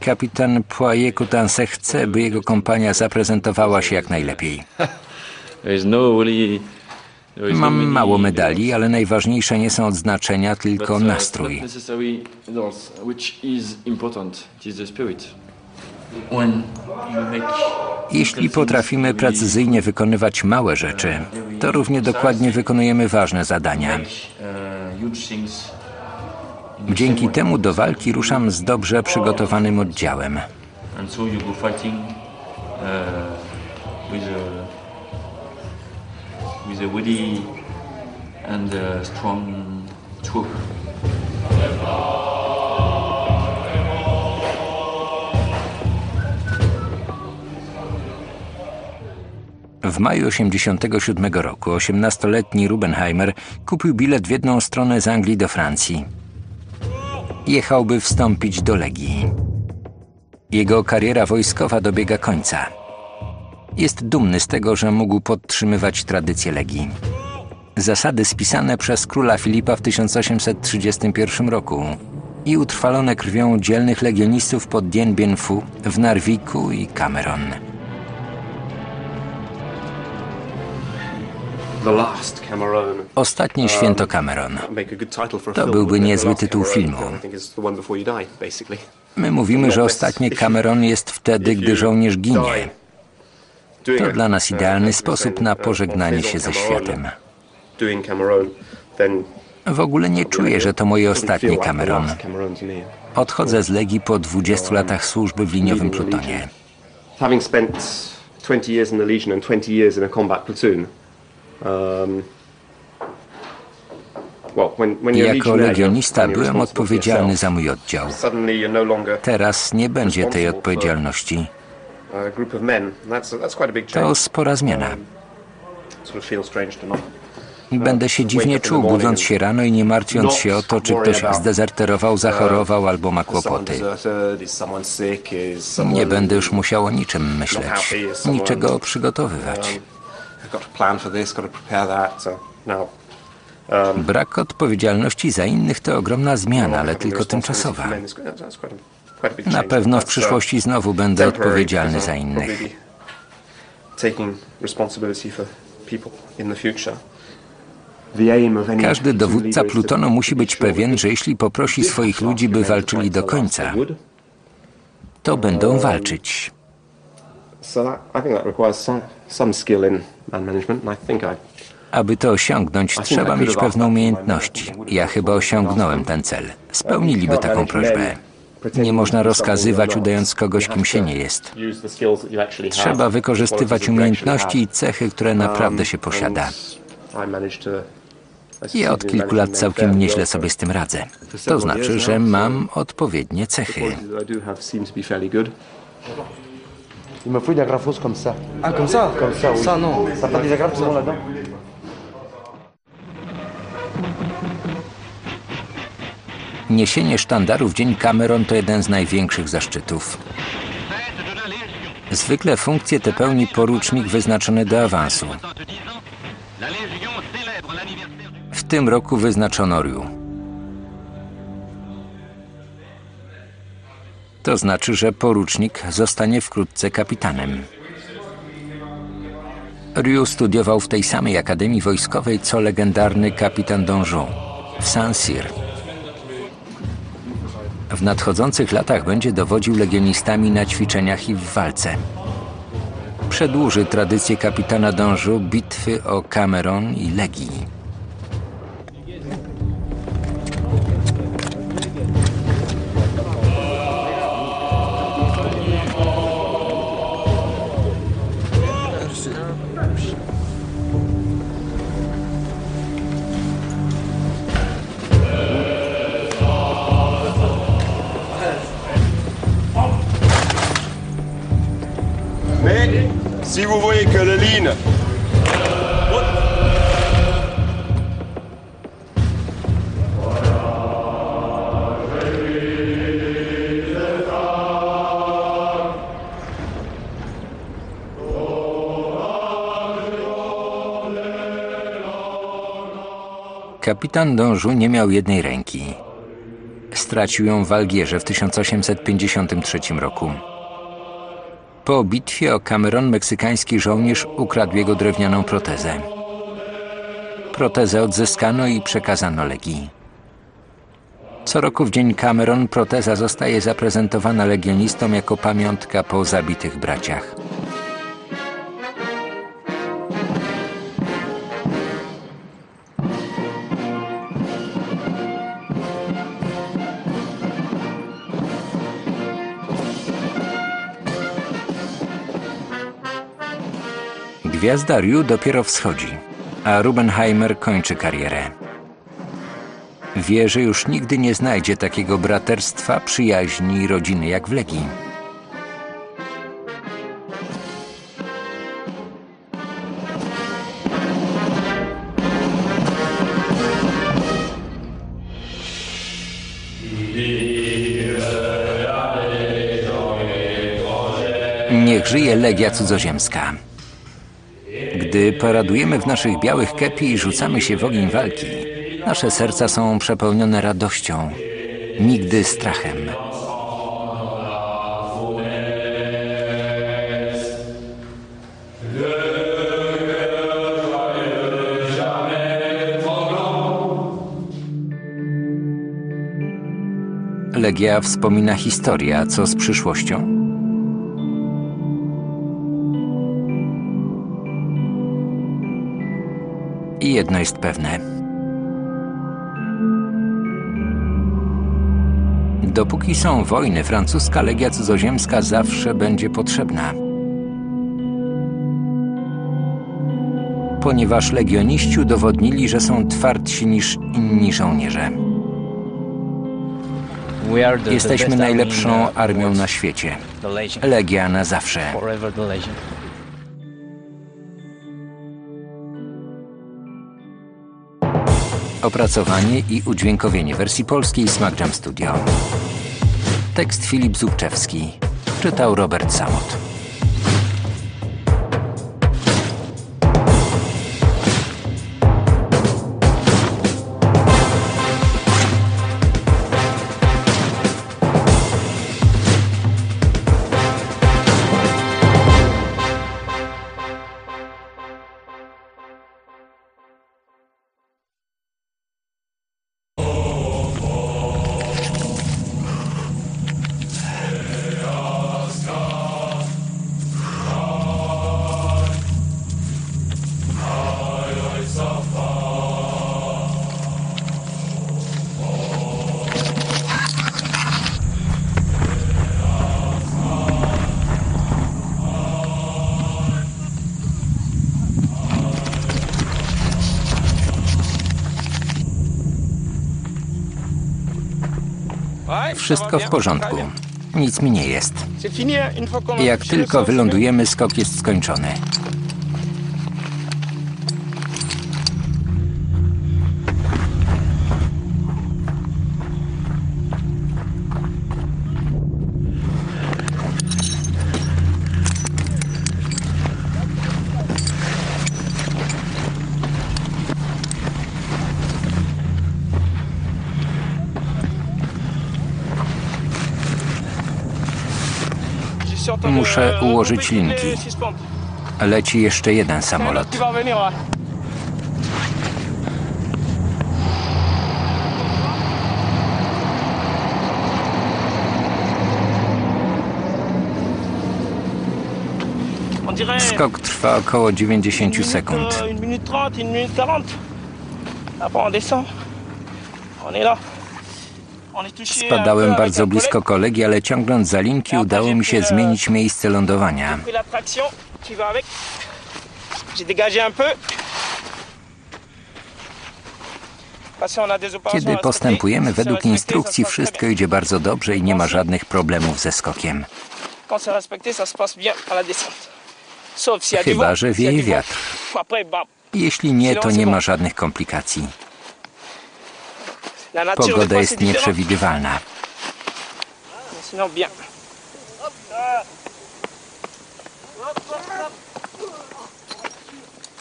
A: Kapitan Poirier Coutances chce, by jego kompania zaprezentowała się jak najlepiej. Mam mało medali, ale najważniejsze nie są odznaczenia, tylko nastrój. Jeśli potrafimy precyzyjnie wykonywać małe rzeczy, to równie dokładnie wykonujemy ważne zadania. Dzięki temu do walki ruszam z dobrze przygotowanym oddziałem.
D: Uh, with a ready and a strong troop.
A: W maju 1987 roku 18-letni Rubenheimer kupił bilet w jedną stronę z Anglii do Francji. Jechałby wstąpić do Legii. Jego kariera wojskowa dobiega końca. Jest dumny z tego, że mógł podtrzymywać tradycję Legii. Zasady spisane przez króla Filipa w 1831 roku i utrwalone krwią dzielnych legionistów pod Dien Bien Phu w Narwiku i Cameron. Ostatnie święto Cameron. To byłby niezły tytuł filmu. My mówimy, że ostatnie Cameron jest wtedy, gdy żołnierz ginie. To dla nas idealny sposób na pożegnanie się ze światem. W ogóle nie czuję, że to moje ostatnie Cameron. Odchodzę z Legii po 20 latach służby w liniowym plutonie.
E: Having spent 20 years in the Legion and 20 years in a combat platoon, um,
A: jako legionista byłem odpowiedzialny za mój oddział. Teraz nie będzie tej odpowiedzialności. To spora zmiana. Będę się dziwnie czuł, budząc się rano i nie martwiąc się o to, czy ktoś zdezerterował, zachorował albo ma kłopoty. Nie będę już musiał o niczym myśleć, niczego przygotowywać. Brak odpowiedzialności za innych to ogromna zmiana, ale tylko tymczasowa. Na pewno w przyszłości znowu będę odpowiedzialny za innych. Każdy dowódca plutonu musi być pewien, że jeśli poprosi swoich ludzi, by walczyli do końca, to będą walczyć. Aby to osiągnąć, trzeba mieć pewną umiejętność. Ja chyba osiągnąłem ten cel. Spełniliby taką prośbę. Nie można rozkazywać, udając kogoś, kim się nie jest. Trzeba wykorzystywać umiejętności i cechy, które naprawdę się posiada. Ja od kilku lat całkiem nieźle sobie z tym radzę. To znaczy, że mam odpowiednie cechy.
F: Il me faut une agrafos comme ça. Ah, comme ça Comme ça, oui. Ça, non. T'as pas des agrafes qui sont là-dedans
A: Niesienie sztandaru w Dzień Cameron to jeden z największych zaszczytów. Zwykle funkcję tę pełni porucznik wyznaczony do awansu. W tym roku wyznaczono Ryu. To znaczy, że porucznik zostanie wkrótce kapitanem. Ryu studiował w tej samej akademii wojskowej co legendarny kapitan Donjon w Saint-Cyr. W nadchodzących latach będzie dowodził legionistami na ćwiczeniach i w walce. Przedłuży tradycję kapitana Dążu bitwy o Cameron i Legii.
E: Si vous voyez que le ligne
A: Kapitan Dążu nie miał jednej ręki. Stracił ją w Algierze w 1853 roku. Po bitwie o Cameron meksykański żołnierz ukradł jego drewnianą protezę. Protezę odzyskano i przekazano Legii. Co roku w dzień Cameron proteza zostaje zaprezentowana legionistom jako pamiątka po zabitych braciach. Gwiazda Ryu dopiero wschodzi, a Rubenheimer kończy karierę. Wie, że już nigdy nie znajdzie takiego braterstwa, przyjaźni i rodziny jak w Legii. Niech żyje Legia Cudzoziemska. Gdy paradujemy w naszych białych kepi i rzucamy się w ogień walki, nasze serca są przepełnione radością, nigdy strachem. Legia wspomina historia, co z przyszłością? I jedno jest pewne. Dopóki są wojny, francuska legia cudzoziemska zawsze będzie potrzebna. Ponieważ legioniści udowodnili, że są twardsi niż inni żołnierze. Jesteśmy najlepszą armią na świecie. Legia na zawsze. Opracowanie i udźwiękowienie wersji polskiej Smack Jam Studio. Tekst Filip Zubczewski. Czytał Robert Samot. Wszystko w porządku. Nic mi nie jest. Jak tylko wylądujemy, skok jest skończony. Muszę ułożyć linki. Leci jeszcze jeden samolot. Skok trwa około 90 sekund. Spadałem bardzo blisko kolegi, ale ciągnąc za linki udało mi się zmienić miejsce lądowania. Kiedy postępujemy według instrukcji, wszystko idzie bardzo dobrze i nie ma żadnych problemów ze skokiem. Chyba, że wieje wiatr. Jeśli nie, to nie ma żadnych komplikacji. Pogoda jest nieprzewidywalna.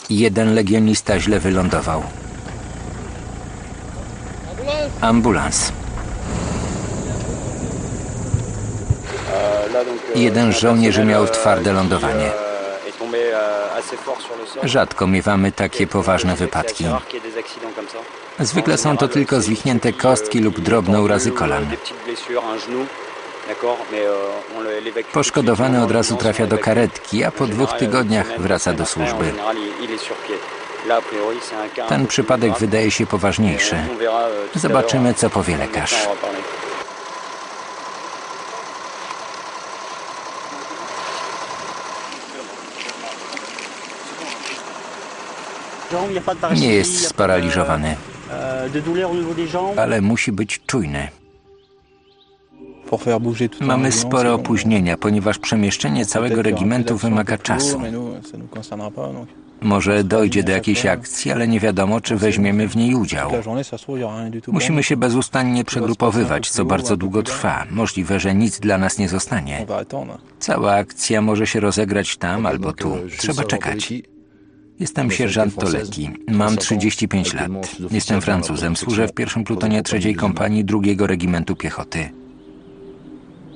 A: Jeden legionista źle wylądował. Ambulans. Jeden z żołnierzy miał twarde lądowanie. Rzadko miewamy takie poważne wypadki. Zwykle są to tylko zwichnięte kostki lub drobne urazy kolan. Poszkodowany od razu trafia do karetki, a po dwóch tygodniach wraca do służby. Ten przypadek wydaje się poważniejszy. Zobaczymy, co powie lekarz. Nie jest sparaliżowany, ale musi być czujny. Mamy spore opóźnienia, ponieważ przemieszczenie całego regimentu wymaga czasu. Może dojdzie do jakiejś akcji, ale nie wiadomo, czy weźmiemy w niej udział. Musimy się bezustannie przegrupowywać, co bardzo długo trwa. Możliwe, że nic dla nas nie zostanie. Cała akcja może się rozegrać tam albo tu. Trzeba czekać. Jestem sierżant Toletti. Mam 35 lat. Jestem Francuzem. Służę w pierwszym plutonie trzeciej kompanii drugiego regimentu piechoty.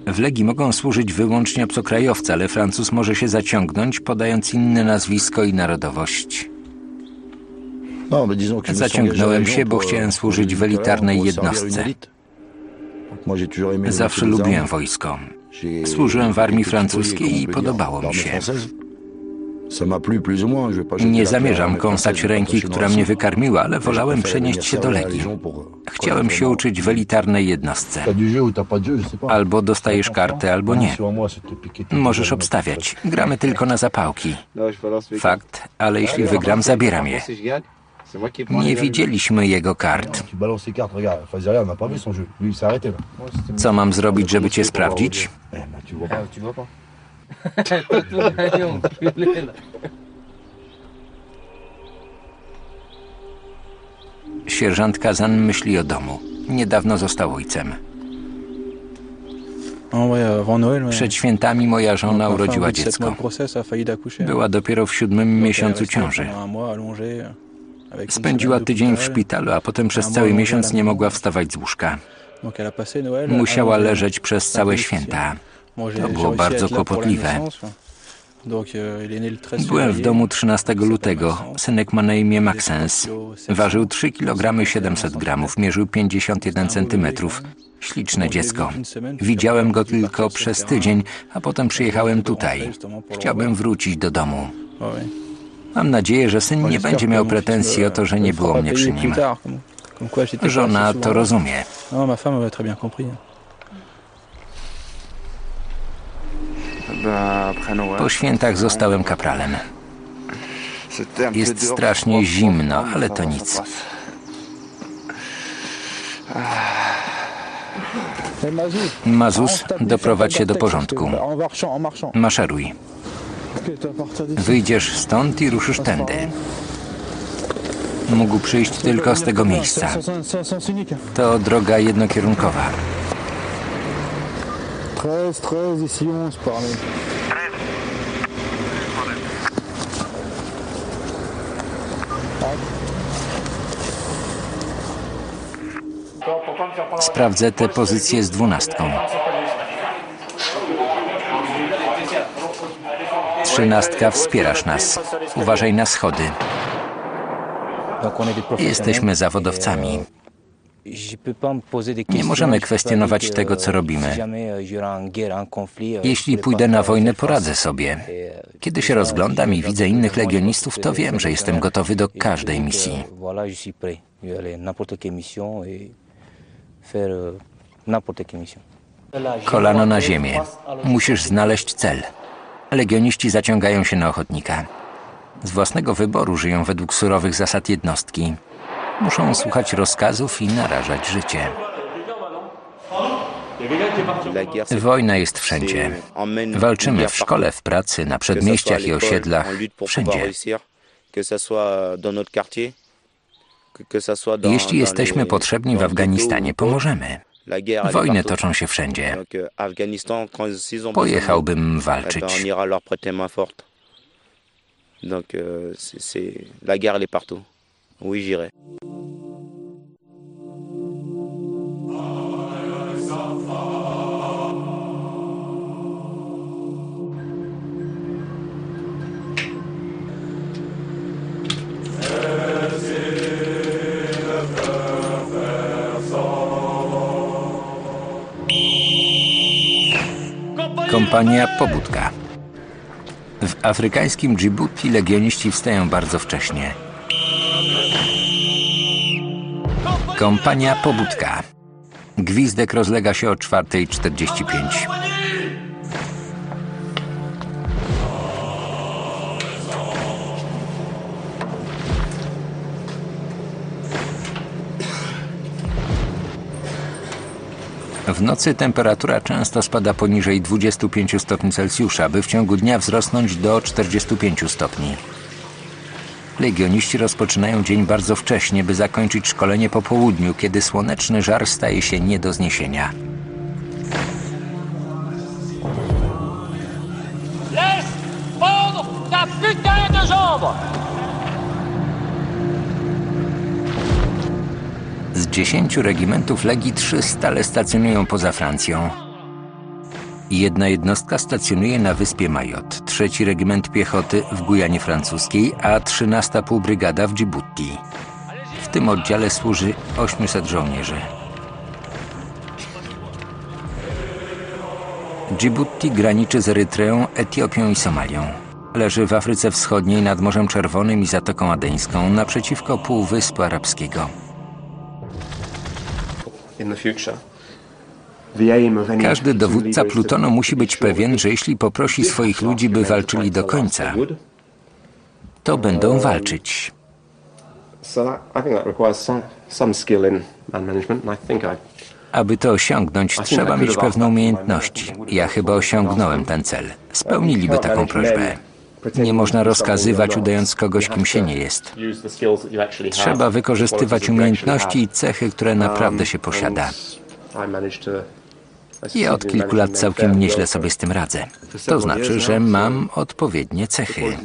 A: W Legii mogą służyć wyłącznie obcokrajowcy, ale Francuz może się zaciągnąć, podając inne nazwisko i narodowość. Zaciągnąłem się, bo chciałem służyć w elitarnej jednostce. Zawsze lubiłem wojsko. Służyłem w armii francuskiej i podobało mi się. Nie zamierzam kąsać ręki, która mnie wykarmiła, ale wolałem przenieść się do Legii. Chciałem się uczyć w elitarnej jednostce. Albo dostajesz kartę, albo nie. Możesz obstawiać. Gramy tylko na zapałki. Fakt, ale jeśli wygram, zabieram je. Nie widzieliśmy jego kart. Co mam zrobić, żeby cię sprawdzić? Sierżant Kazan myśli o domu. Niedawno został ojcem. Przed świętami moja żona urodziła dziecko. Była dopiero w siódmym miesiącu ciąży. Spędziła tydzień w szpitalu, a potem przez cały miesiąc nie mogła wstawać z łóżka. Musiała leżeć przez całe święta. To było bardzo kłopotliwe. Byłem w domu 13 lutego. Synek ma na imię Maxens. Ważył 3 kg 700 gramów, mierzył 51 cm. Śliczne dziecko. Widziałem go tylko przez tydzień, a potem przyjechałem tutaj. Chciałbym wrócić do domu. Mam nadzieję, że syn nie będzie miał pretensji o to, że nie było mnie przy nim. Żona to rozumie. Po świętach zostałem kapralem. Jest strasznie zimno, ale to nic. Mazus, doprowadź się do porządku. Maszeruj. Wyjdziesz stąd i ruszysz tędy. Mógł przyjść tylko z tego miejsca. To droga jednokierunkowa.
G: 13, 13, ici 11 par là.
A: Sprawdzę tę pozycję z dwunastką. Trzynastka, wspierasz nas. Uważaj na schody. Jesteśmy zawodowcami. Nie możemy kwestionować tego, co robimy. Jeśli pójdę na wojnę, poradzę sobie. Kiedy się rozglądam i widzę innych legionistów, to wiem, że jestem gotowy do każdej misji. Kolano na ziemię. Musisz znaleźć cel. Legioniści zaciągają się na ochotnika. Z własnego wyboru żyją według surowych zasad jednostki. Muszą słuchać rozkazów i narażać życie. Wojna jest wszędzie. Walczymy w szkole, w pracy, na przedmieściach i osiedlach, wszędzie. Jeśli jesteśmy potrzebni w Afganistanie, pomożemy. Wojny toczą się wszędzie. Pojechałbym walczyć.
H: C'est la guerre, est partout. Oui, j'irai.
A: Kompania Pobudka. W afrykańskim Djibouti legioniści wstają bardzo wcześnie. Kompania Pobudka. Gwizdek rozlega się o 4.45. W nocy temperatura często spada poniżej 25 stopni Celsjusza, by w ciągu dnia wzrosnąć do 45 stopni. Legioniści rozpoczynają dzień bardzo wcześnie, by zakończyć szkolenie po południu, kiedy słoneczny żar staje się nie do zniesienia. Z dziesięciu regimentów Legii trzy stale stacjonują poza Francją. Jedna jednostka stacjonuje na wyspie Majot, trzeci regiment piechoty w Gujanie Francuskiej, a trzynasta półbrygada w Djibouti. W tym oddziale służy 800 żołnierzy. Djibouti graniczy z Erytreą, Etiopią i Somalią. Leży w Afryce Wschodniej nad Morzem Czerwonym i Zatoką Adeńską naprzeciwko Półwyspu Arabskiego.
E: in the future. The aim of any
A: Każdy dowódca plutonu musi być pewien, że jeśli poprosi swoich ludzi, by walczyli do końca, to będą walczyć. Aby to osiągnąć, trzeba mieć pewną umiejętność. Ja chyba osiągnąłem ten cel. Spełniliby taką prośbę. Nie można rozkazywać, udając kogoś, kim się nie jest. Trzeba wykorzystywać umiejętności i cechy, które naprawdę się posiada. Ja od kilku lat całkiem nieźle sobie z tym radzę. To znaczy, że mam odpowiednie cechy.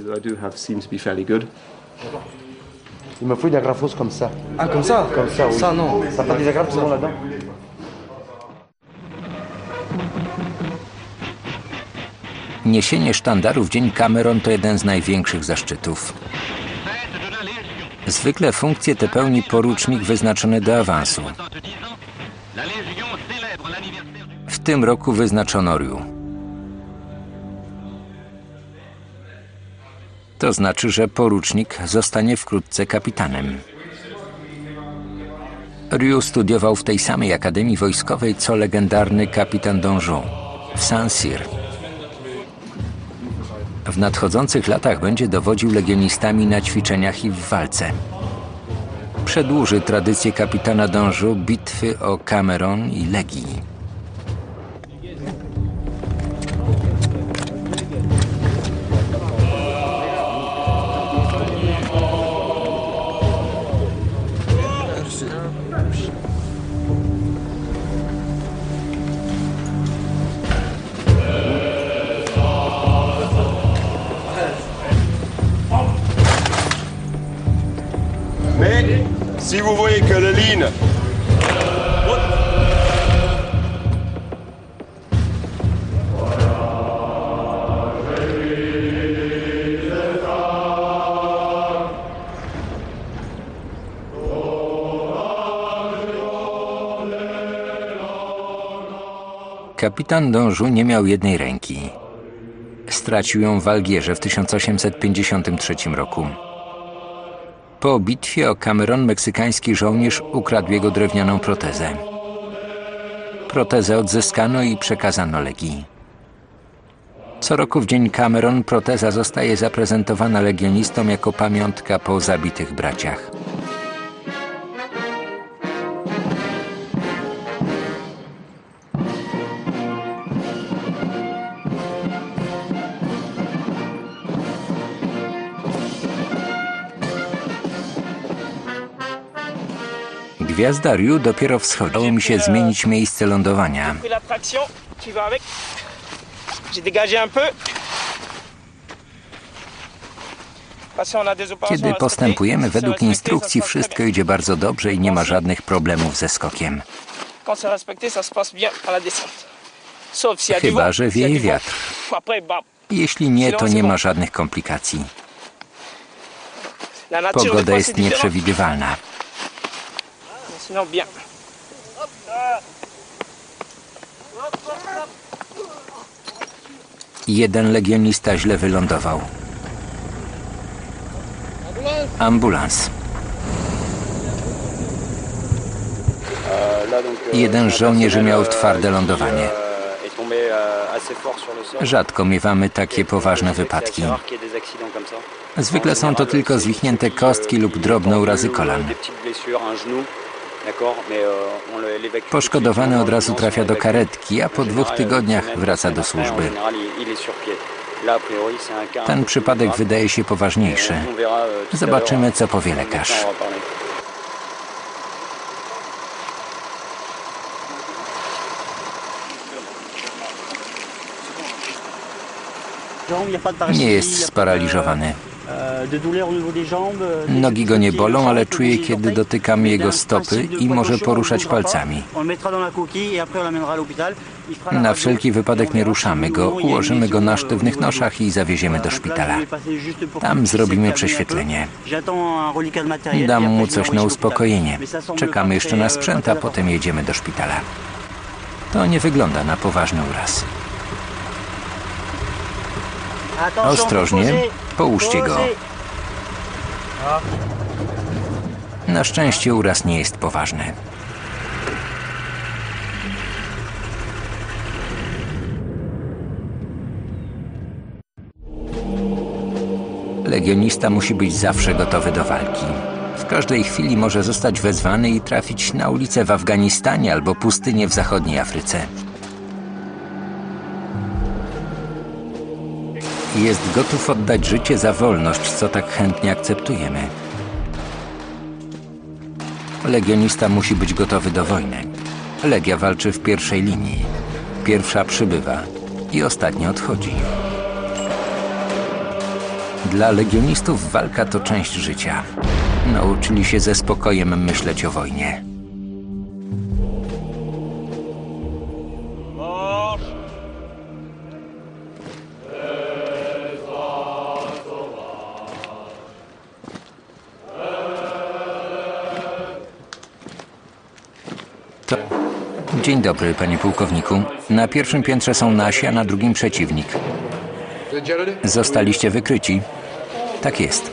A: Niesienie sztandaru w dzień Cameron to jeden z największych zaszczytów. Zwykle funkcję tę pełni porucznik wyznaczony do awansu. W tym roku wyznaczono Ryu. To znaczy, że porucznik zostanie wkrótce kapitanem. Ryu studiował w tej samej akademii wojskowej co legendarny kapitan Donjon w Saint-Cyr. W nadchodzących latach będzie dowodził legionistami na ćwiczeniach i w walce. Przedłuży tradycję kapitana Dążu bitwy o Cameron i Legii.
C: Si vous voyez que le ligne
A: Kapitan Dążu nie miał jednej ręki. Stracił ją w Algierze w 1853 roku. Po bitwie o Cameron meksykański żołnierz ukradł jego drewnianą protezę. Protezę odzyskano i przekazano Legii. Co roku w dzień Cameron proteza zostaje zaprezentowana legionistom jako pamiątka po zabitych braciach. Gwiazda Ryu dopiero wschodzi. Udało mi się zmienić miejsce lądowania. Kiedy postępujemy według instrukcji, wszystko idzie bardzo dobrze i nie ma żadnych problemów ze skokiem.
I: Y
A: Chyba, że
I: y
A: wieje wiatr. Jeśli nie, to nie ma żadnych komplikacji. Pogoda jest nieprzewidywalna.
I: Sinon, bien.
A: Jeden legionista źle wylądował. Ambulans. Jeden z żołnierzy miał twarde lądowanie. Rzadko miewamy takie poważne wypadki. Zwykle są to tylko zwichnięte kostki lub drobne urazy kolan.
H: Genou.
A: Poszkodowany od razu trafia do karetki, a po dwóch tygodniach wraca do służby. Ten przypadek wydaje się poważniejszy. Zobaczymy, co powie lekarz. Nie jest sparaliżowany. Nogi go nie bolą, ale czuje, kiedy dotykamy jego stopy i może poruszać palcami. Na wszelki wypadek nie ruszamy go, ułożymy go na sztywnych noszach i zawieziemy do szpitala. Tam zrobimy prześwietlenie. Dam mu coś na uspokojenie. Czekamy jeszcze na sprzęt, a potem jedziemy do szpitala. To nie wygląda na poważny uraz. Ostrożnie, połóżcie go. Na szczęście uraz nie jest poważny. Legionista musi być zawsze gotowy do walki. W każdej chwili może zostać wezwany i trafić na ulicę w Afganistanie albo pustynię w zachodniej Afryce. Jest gotów oddać życie za wolność, co tak chętnie akceptujemy. Legionista musi być gotowy do wojny. Legia walczy w pierwszej linii. Pierwsza przybywa i ostatnia odchodzi. Dla legionistów walka to część życia. Nauczyli się ze spokojem myśleć o wojnie. Dzień dobry, panie pułkowniku. Na pierwszym piętrze są nasi, a na drugim przeciwnik. Zostaliście wykryci. Tak jest.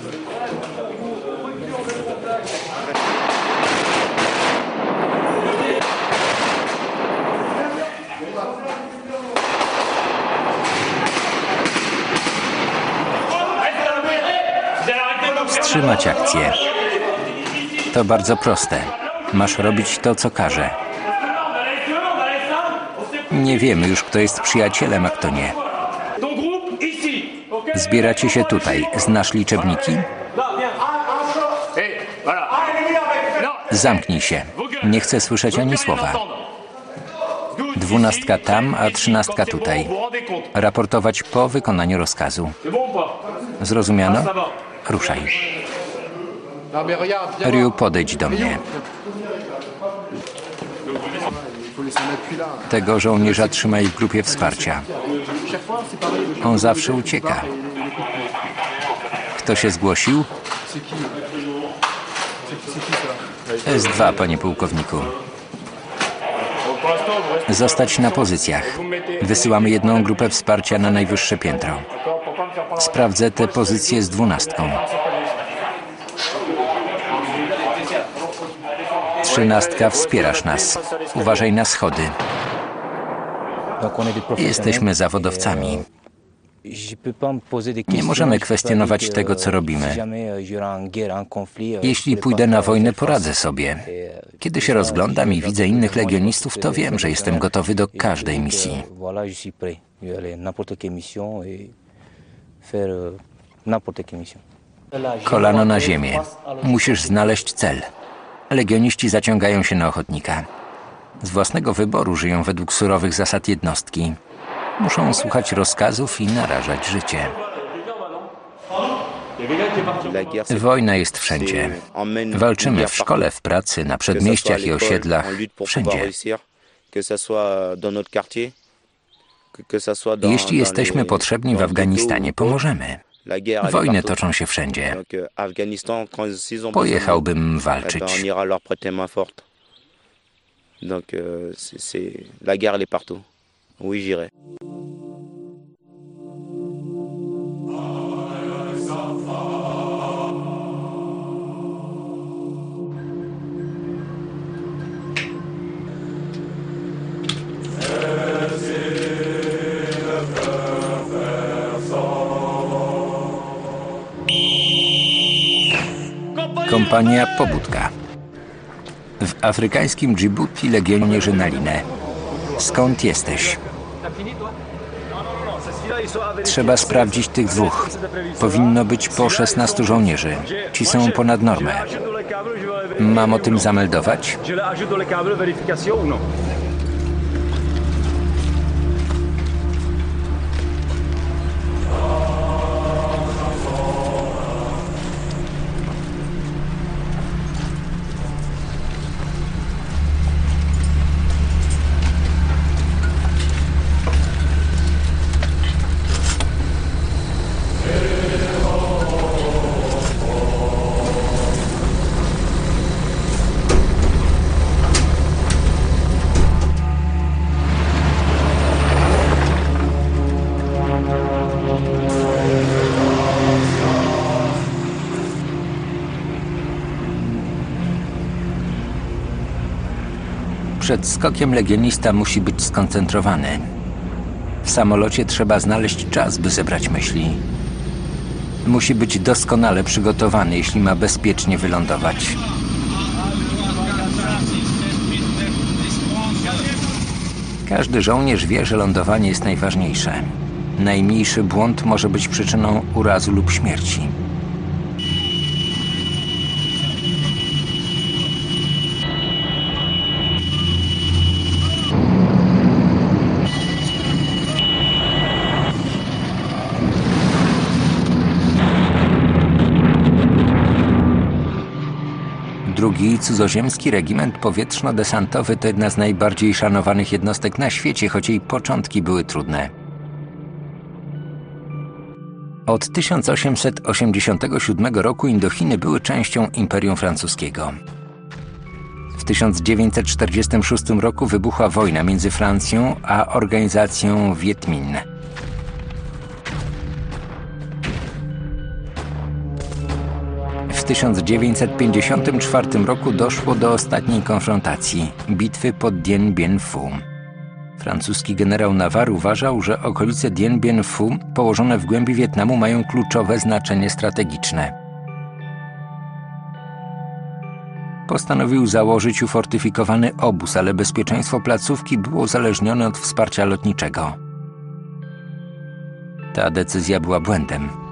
A: Wstrzymać akcję. To bardzo proste. Masz robić to, co każe. Nie wiemy już, kto jest przyjacielem, a kto nie. Zbieracie się tutaj. Znasz liczebniki? Zamknij się. Nie chcę słyszeć ani słowa. Dwunastka tam, a trzynastka tutaj. Raportować po wykonaniu rozkazu. Zrozumiano? Ruszaj. Ryu, podejdź do mnie. Tego żołnierza trzymaj w grupie wsparcia. On zawsze ucieka. Kto się zgłosił? S2, panie pułkowniku. Zostać na pozycjach. Wysyłamy jedną grupę wsparcia na najwyższe piętro. Sprawdzę te pozycje z dwunastką. Trzynastka, wspierasz nas. Uważaj na schody. Jesteśmy zawodowcami. Nie możemy kwestionować tego, co robimy. Jeśli pójdę na wojnę, poradzę sobie. Kiedy się rozglądam i widzę innych legionistów, to wiem, że jestem gotowy do każdej misji. Kolano na ziemię. Musisz znaleźć cel. Legioniści zaciągają się na ochotnika. Z własnego wyboru żyją według surowych zasad jednostki. Muszą słuchać rozkazów i narażać życie. Wojna jest wszędzie. Walczymy w szkole, w pracy, na przedmieściach i osiedlach, wszędzie. Jeśli jesteśmy potrzebni w Afganistanie, pomożemy. Wojny toczą się wszędzie. Pojechałbym walczyć.
H: Donc c'est la guerre elle est partout. Oui, j'irai.
A: Kompania Pobudka. W afrykańskim Djibouti legionierze na linę. Skąd jesteś? Trzeba sprawdzić tych dwóch. Powinno być po 16 żołnierzy. Ci są ponad normę. Mam o tym zameldować? Przed skokiem legionista musi być skoncentrowany. W samolocie trzeba znaleźć czas, by zebrać myśli. Musi być doskonale przygotowany, jeśli ma bezpiecznie wylądować. Każdy żołnierz wie, że lądowanie jest najważniejsze. Najmniejszy błąd może być przyczyną urazu lub śmierci. Drugi cudzoziemski regiment powietrzno-desantowy to jedna z najbardziej szanowanych jednostek na świecie, choć jej początki były trudne. Od 1887 roku Indochiny były częścią Imperium Francuskiego. W 1946 roku wybuchła wojna między Francją a organizacją Viet Minh. 1954 roku doszło do ostatniej konfrontacji bitwy pod Dien Bien Phu. Francuski generał Navarre uważał, że okolice Dien Bien Phu, położone w głębi Wietnamu, mają kluczowe znaczenie strategiczne. Postanowił założyć ufortyfikowany obóz, ale bezpieczeństwo placówki było uzależnione od wsparcia lotniczego. Ta decyzja była błędem.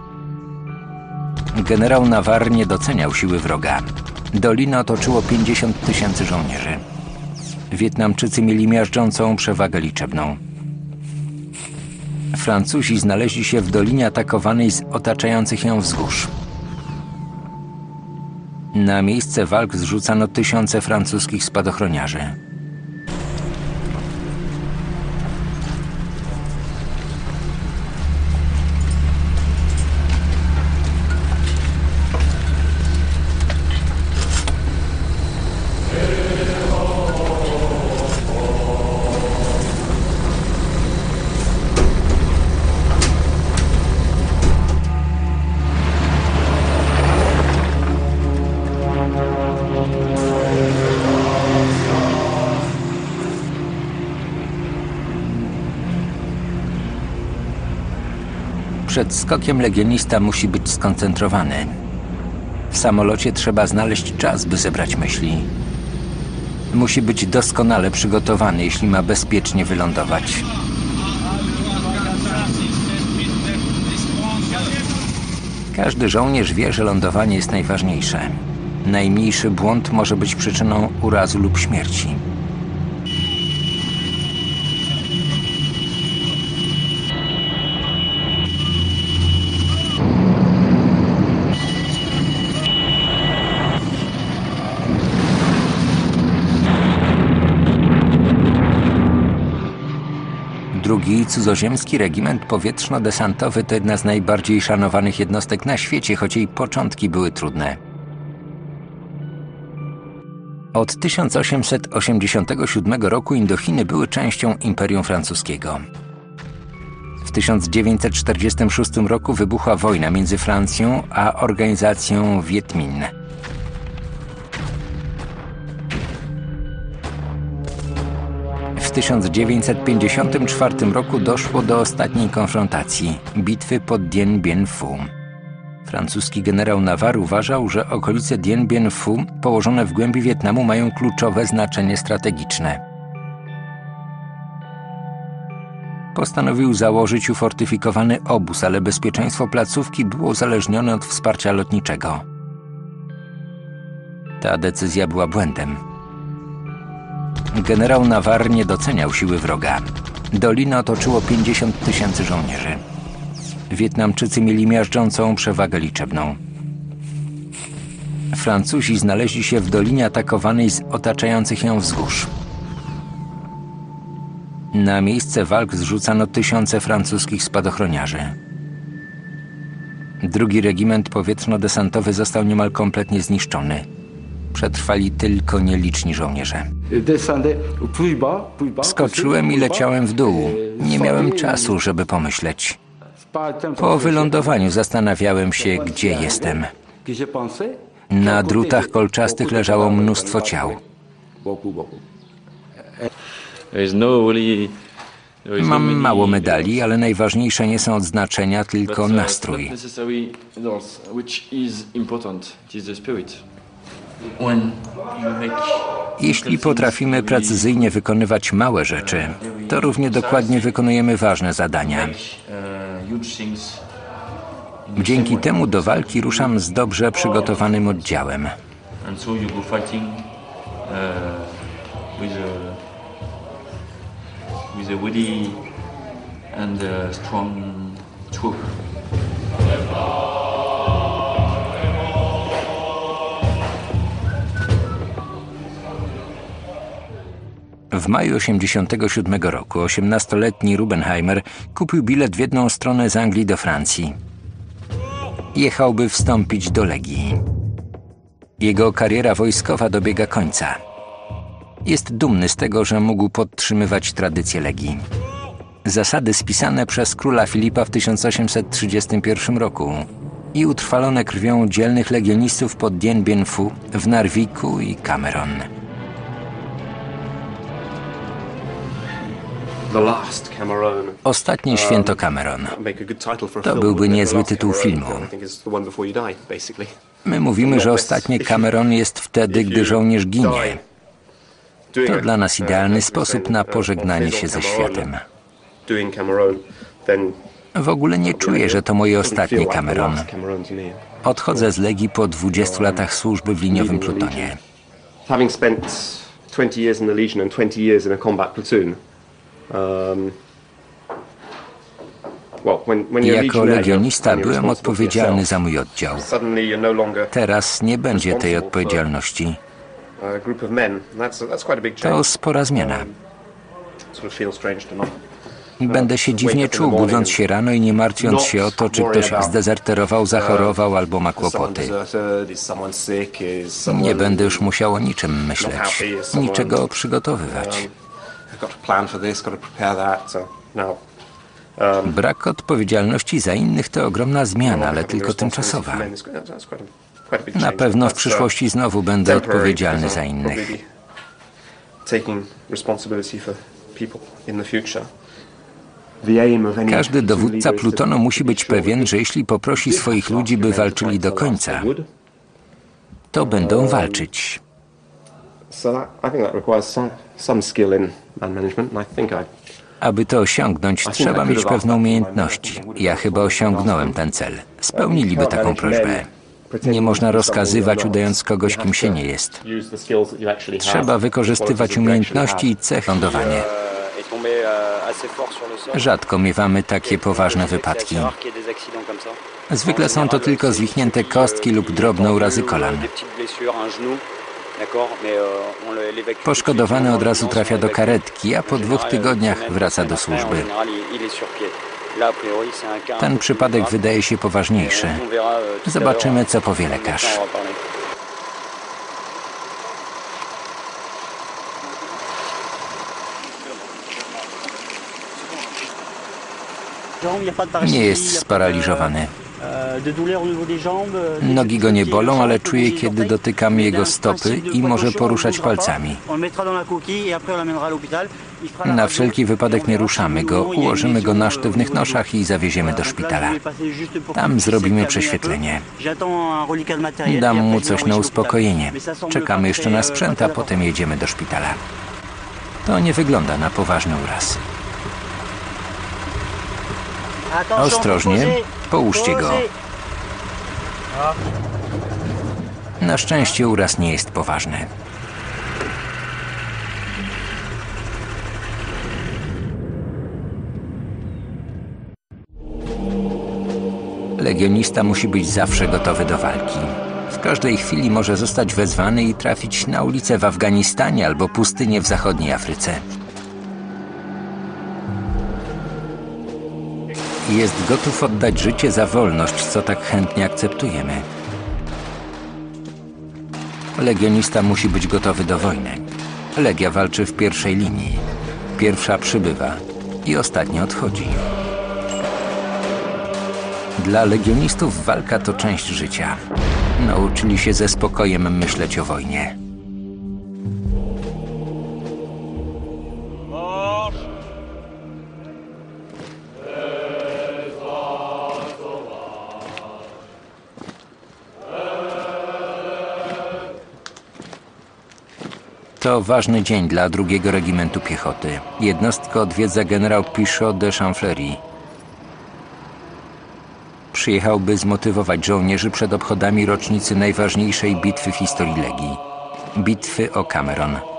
A: Generał Navarre nie doceniał siły wroga. Dolinę otoczyło 50 tysięcy żołnierzy. Wietnamczycy mieli miażdżącą przewagę liczebną. Francuzi znaleźli się w dolinie atakowanej z otaczających ją wzgórz. Na miejsce walk zrzucano tysiące francuskich spadochroniarzy. Przed skokiem legionista musi być skoncentrowany. W samolocie trzeba znaleźć czas, by zebrać myśli. Musi być doskonale przygotowany, jeśli ma bezpiecznie wylądować. Każdy żołnierz wie, że lądowanie jest najważniejsze. Najmniejszy błąd może być przyczyną urazu lub śmierci. Drugi cudzoziemski regiment powietrzno-desantowy to jedna z najbardziej szanowanych jednostek na świecie, choć jej początki były trudne. Od 1887 roku Indochiny były częścią Imperium Francuskiego. W 1946 roku wybuchła wojna między Francją a organizacją Viet Minh. 1954 roku doszło do ostatniej konfrontacji bitwy pod Dien Bien Phu. Francuski generał Navarre uważał, że okolice Dien Bien Phu, położone w głębi Wietnamu, mają kluczowe znaczenie strategiczne. Postanowił założyć ufortyfikowany obóz, ale bezpieczeństwo placówki było uzależnione od wsparcia lotniczego. Ta decyzja była błędem. Generał Navarre nie doceniał siły wroga. Dolinę otoczyło 50 tysięcy żołnierzy. Wietnamczycy mieli miażdżącą przewagę liczebną. Francuzi znaleźli się w dolinie atakowanej z otaczających ją wzgórz. Na miejsce walk zrzucano tysiące francuskich spadochroniarzy. Drugi regiment powietrzno-desantowy został niemal kompletnie zniszczony. Przetrwali tylko nieliczni żołnierze. Skoczyłem i leciałem w dół. Nie miałem czasu, żeby pomyśleć. Po wylądowaniu zastanawiałem się, gdzie jestem. Na drutach kolczastych leżało mnóstwo ciał. Mam mało medali, ale najważniejsze nie są odznaczenia, tylko nastrój. Jeśli potrafimy precyzyjnie wykonywać małe rzeczy, to równie dokładnie wykonujemy ważne zadania. Dzięki temu do walki ruszam z dobrze przygotowanym oddziałem.
D: and a strong troop.
A: W maju 1987 roku 18-letni Rubenheimer kupił bilet w jedną stronę z Anglii do Francji. Jechałby wstąpić do Legii. Jego kariera wojskowa dobiega końca. Jest dumny z tego, że mógł podtrzymywać tradycję Legii. Zasady spisane przez króla Filipa w 1831 roku i utrwalone krwią dzielnych legionistów pod Dien Bien Phu w Narwiku i Cameron. Ostatnie święto Cameron. To byłby niezły tytuł filmu. My mówimy, że ostatnie Cameron jest wtedy, gdy żołnierz ginie. To dla nas idealny sposób na pożegnanie się ze światem. W ogóle nie czuję, że to moje ostatnie Cameron. Odchodzę z Legii po 20 latach służby w liniowym plutonie.
E: Having spent 20 years in the Legion and 20 years in a combat platoon, um,
A: jako legionista byłem odpowiedzialny za mój oddział. Teraz nie będzie tej odpowiedzialności. To spora zmiana. Będę się dziwnie czuł, budząc się rano i nie martwiąc się o to, czy ktoś zdezerterował, zachorował albo ma kłopoty. Nie będę już musiał o niczym myśleć, niczego przygotowywać. Brak odpowiedzialności za innych to ogromna zmiana, ale tylko tymczasowa. Na pewno w przyszłości znowu będę odpowiedzialny za innych. Każdy dowódca plutonu musi być pewien, że jeśli poprosi swoich ludzi, by walczyli do końca, to będą walczyć. Aby to osiągnąć, trzeba mieć pewne umiejętności. Ja chyba osiągnąłem ten cel. Spełniliby taką prośbę. Nie można rozkazywać, udając kogoś, kim się nie jest. Trzeba wykorzystywać umiejętności i cechy lądowanie. Rzadko miewamy takie poważne wypadki. Zwykle są to tylko zwichnięte kostki lub drobne urazy kolan. Poszkodowany od razu trafia do karetki, a po dwóch tygodniach wraca do służby. Ten przypadek wydaje się poważniejszy. Zobaczymy, co powie lekarz. Nie jest sparaliżowany. Nogi go nie bolą, ale czuje, kiedy dotykam jego stopy i może poruszać palcami. Na wszelki wypadek nie ruszamy go, ułożymy go na sztywnych noszach i zawieziemy do szpitala. Tam zrobimy prześwietlenie. Dam mu coś na uspokojenie. Czekamy jeszcze na sprzęt, a potem jedziemy do szpitala. To nie wygląda na poważny uraz. Ostrożnie, połóżcie go. Na szczęście uraz nie jest poważny. Legionista musi być zawsze gotowy do walki. W każdej chwili może zostać wezwany i trafić na ulicę w Afganistanie albo pustynię w zachodniej Afryce. Jest gotów oddać życie za wolność, co tak chętnie akceptujemy. Legionista musi być gotowy do wojny. Legia walczy w pierwszej linii. Pierwsza przybywa i ostatnia odchodzi. Dla legionistów walka to część życia. Nauczyli się ze spokojem myśleć o wojnie. To ważny dzień dla drugiego regimentu piechoty. Jednostkę odwiedza generał Pichot de Chanflery. Przyjechał, by zmotywować żołnierzy przed obchodami rocznicy najważniejszej bitwy w historii Legii. Bitwy o Cameron.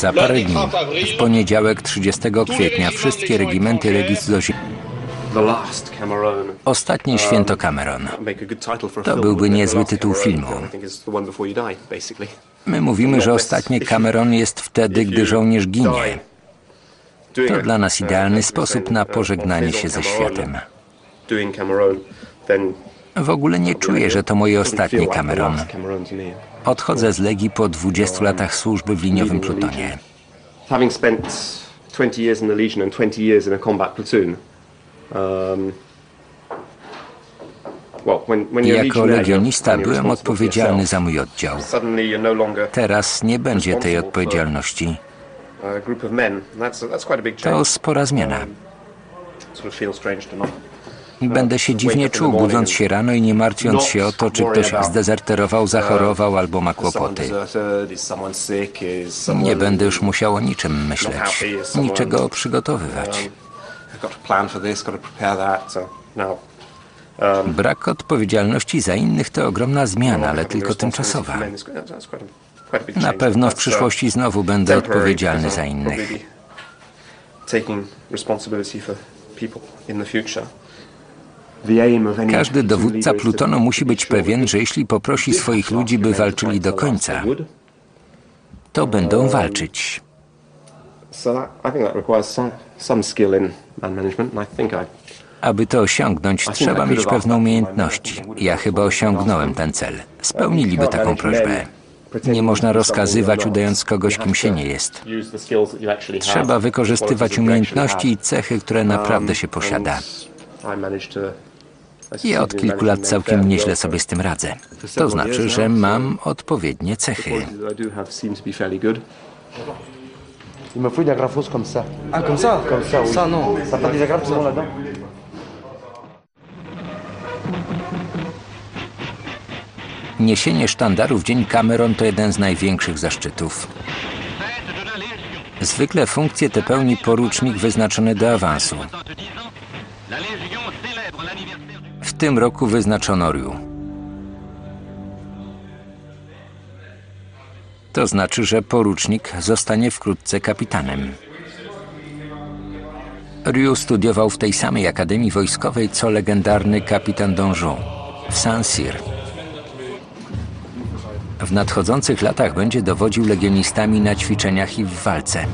A: Za parę dni, w poniedziałek 30 kwietnia, wszystkie regimenty Legii Cudzoziemskiej Ostatnie święto Cameron. To byłby niezły tytuł filmu. My mówimy, że ostatnie Cameron jest wtedy, gdy żołnierz ginie. To dla nas idealny sposób na pożegnanie się ze światem. W ogóle nie czuję, że to moje ostatnie Cameron. Odchodzę z Legii po 20 latach służby w liniowym plutonie.
E: Having spent 20 years in the Legion and 20 years in a combat platoon, um,
A: jako legionista byłem odpowiedzialny za mój oddział.
E: no
A: Teraz nie będzie tej odpowiedzialności. To spora zmiana. Będę się dziwnie czuł, budząc się rano i nie martwiąc się o to, czy ktoś zdezerterował, zachorował albo ma kłopoty. Nie będę już musiał o niczym myśleć, niczego przygotowywać. Brak odpowiedzialności za innych to ogromna zmiana, ale tylko tymczasowa. Na pewno w przyszłości znowu będę odpowiedzialny za innych. Każdy dowódca plutonu musi być pewien, że jeśli poprosi swoich ludzi, by walczyli do końca, to będą walczyć. Aby to osiągnąć, trzeba mieć pewne umiejętności. Ja chyba osiągnąłem ten cel. Spełniliby taką prośbę. Nie można rozkazywać, udając kogoś, kim się nie jest. Trzeba wykorzystywać umiejętności i cechy, które naprawdę się posiada. Ja od kilku lat całkiem nieźle sobie z tym radzę. To znaczy, że mam odpowiednie cechy. Niesienie sztandaru w Dzień Cameron to jeden z największych zaszczytów. Zwykle funkcję tę pełni porucznik wyznaczony do awansu. Tym roku wyznaczono Riu. To znaczy, że porucznik zostanie wkrótce kapitanem. Riu studiował w tej samej akademii wojskowej co legendarny kapitan Donjon w Saint-Cyr. W nadchodzących latach będzie dowodził legionistami na ćwiczeniach i w walce.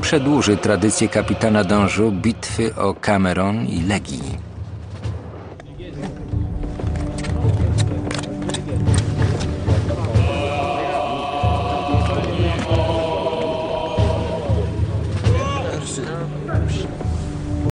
A: przedłuży tradycję kapitana Dążu bitwy o Cameron i Legii.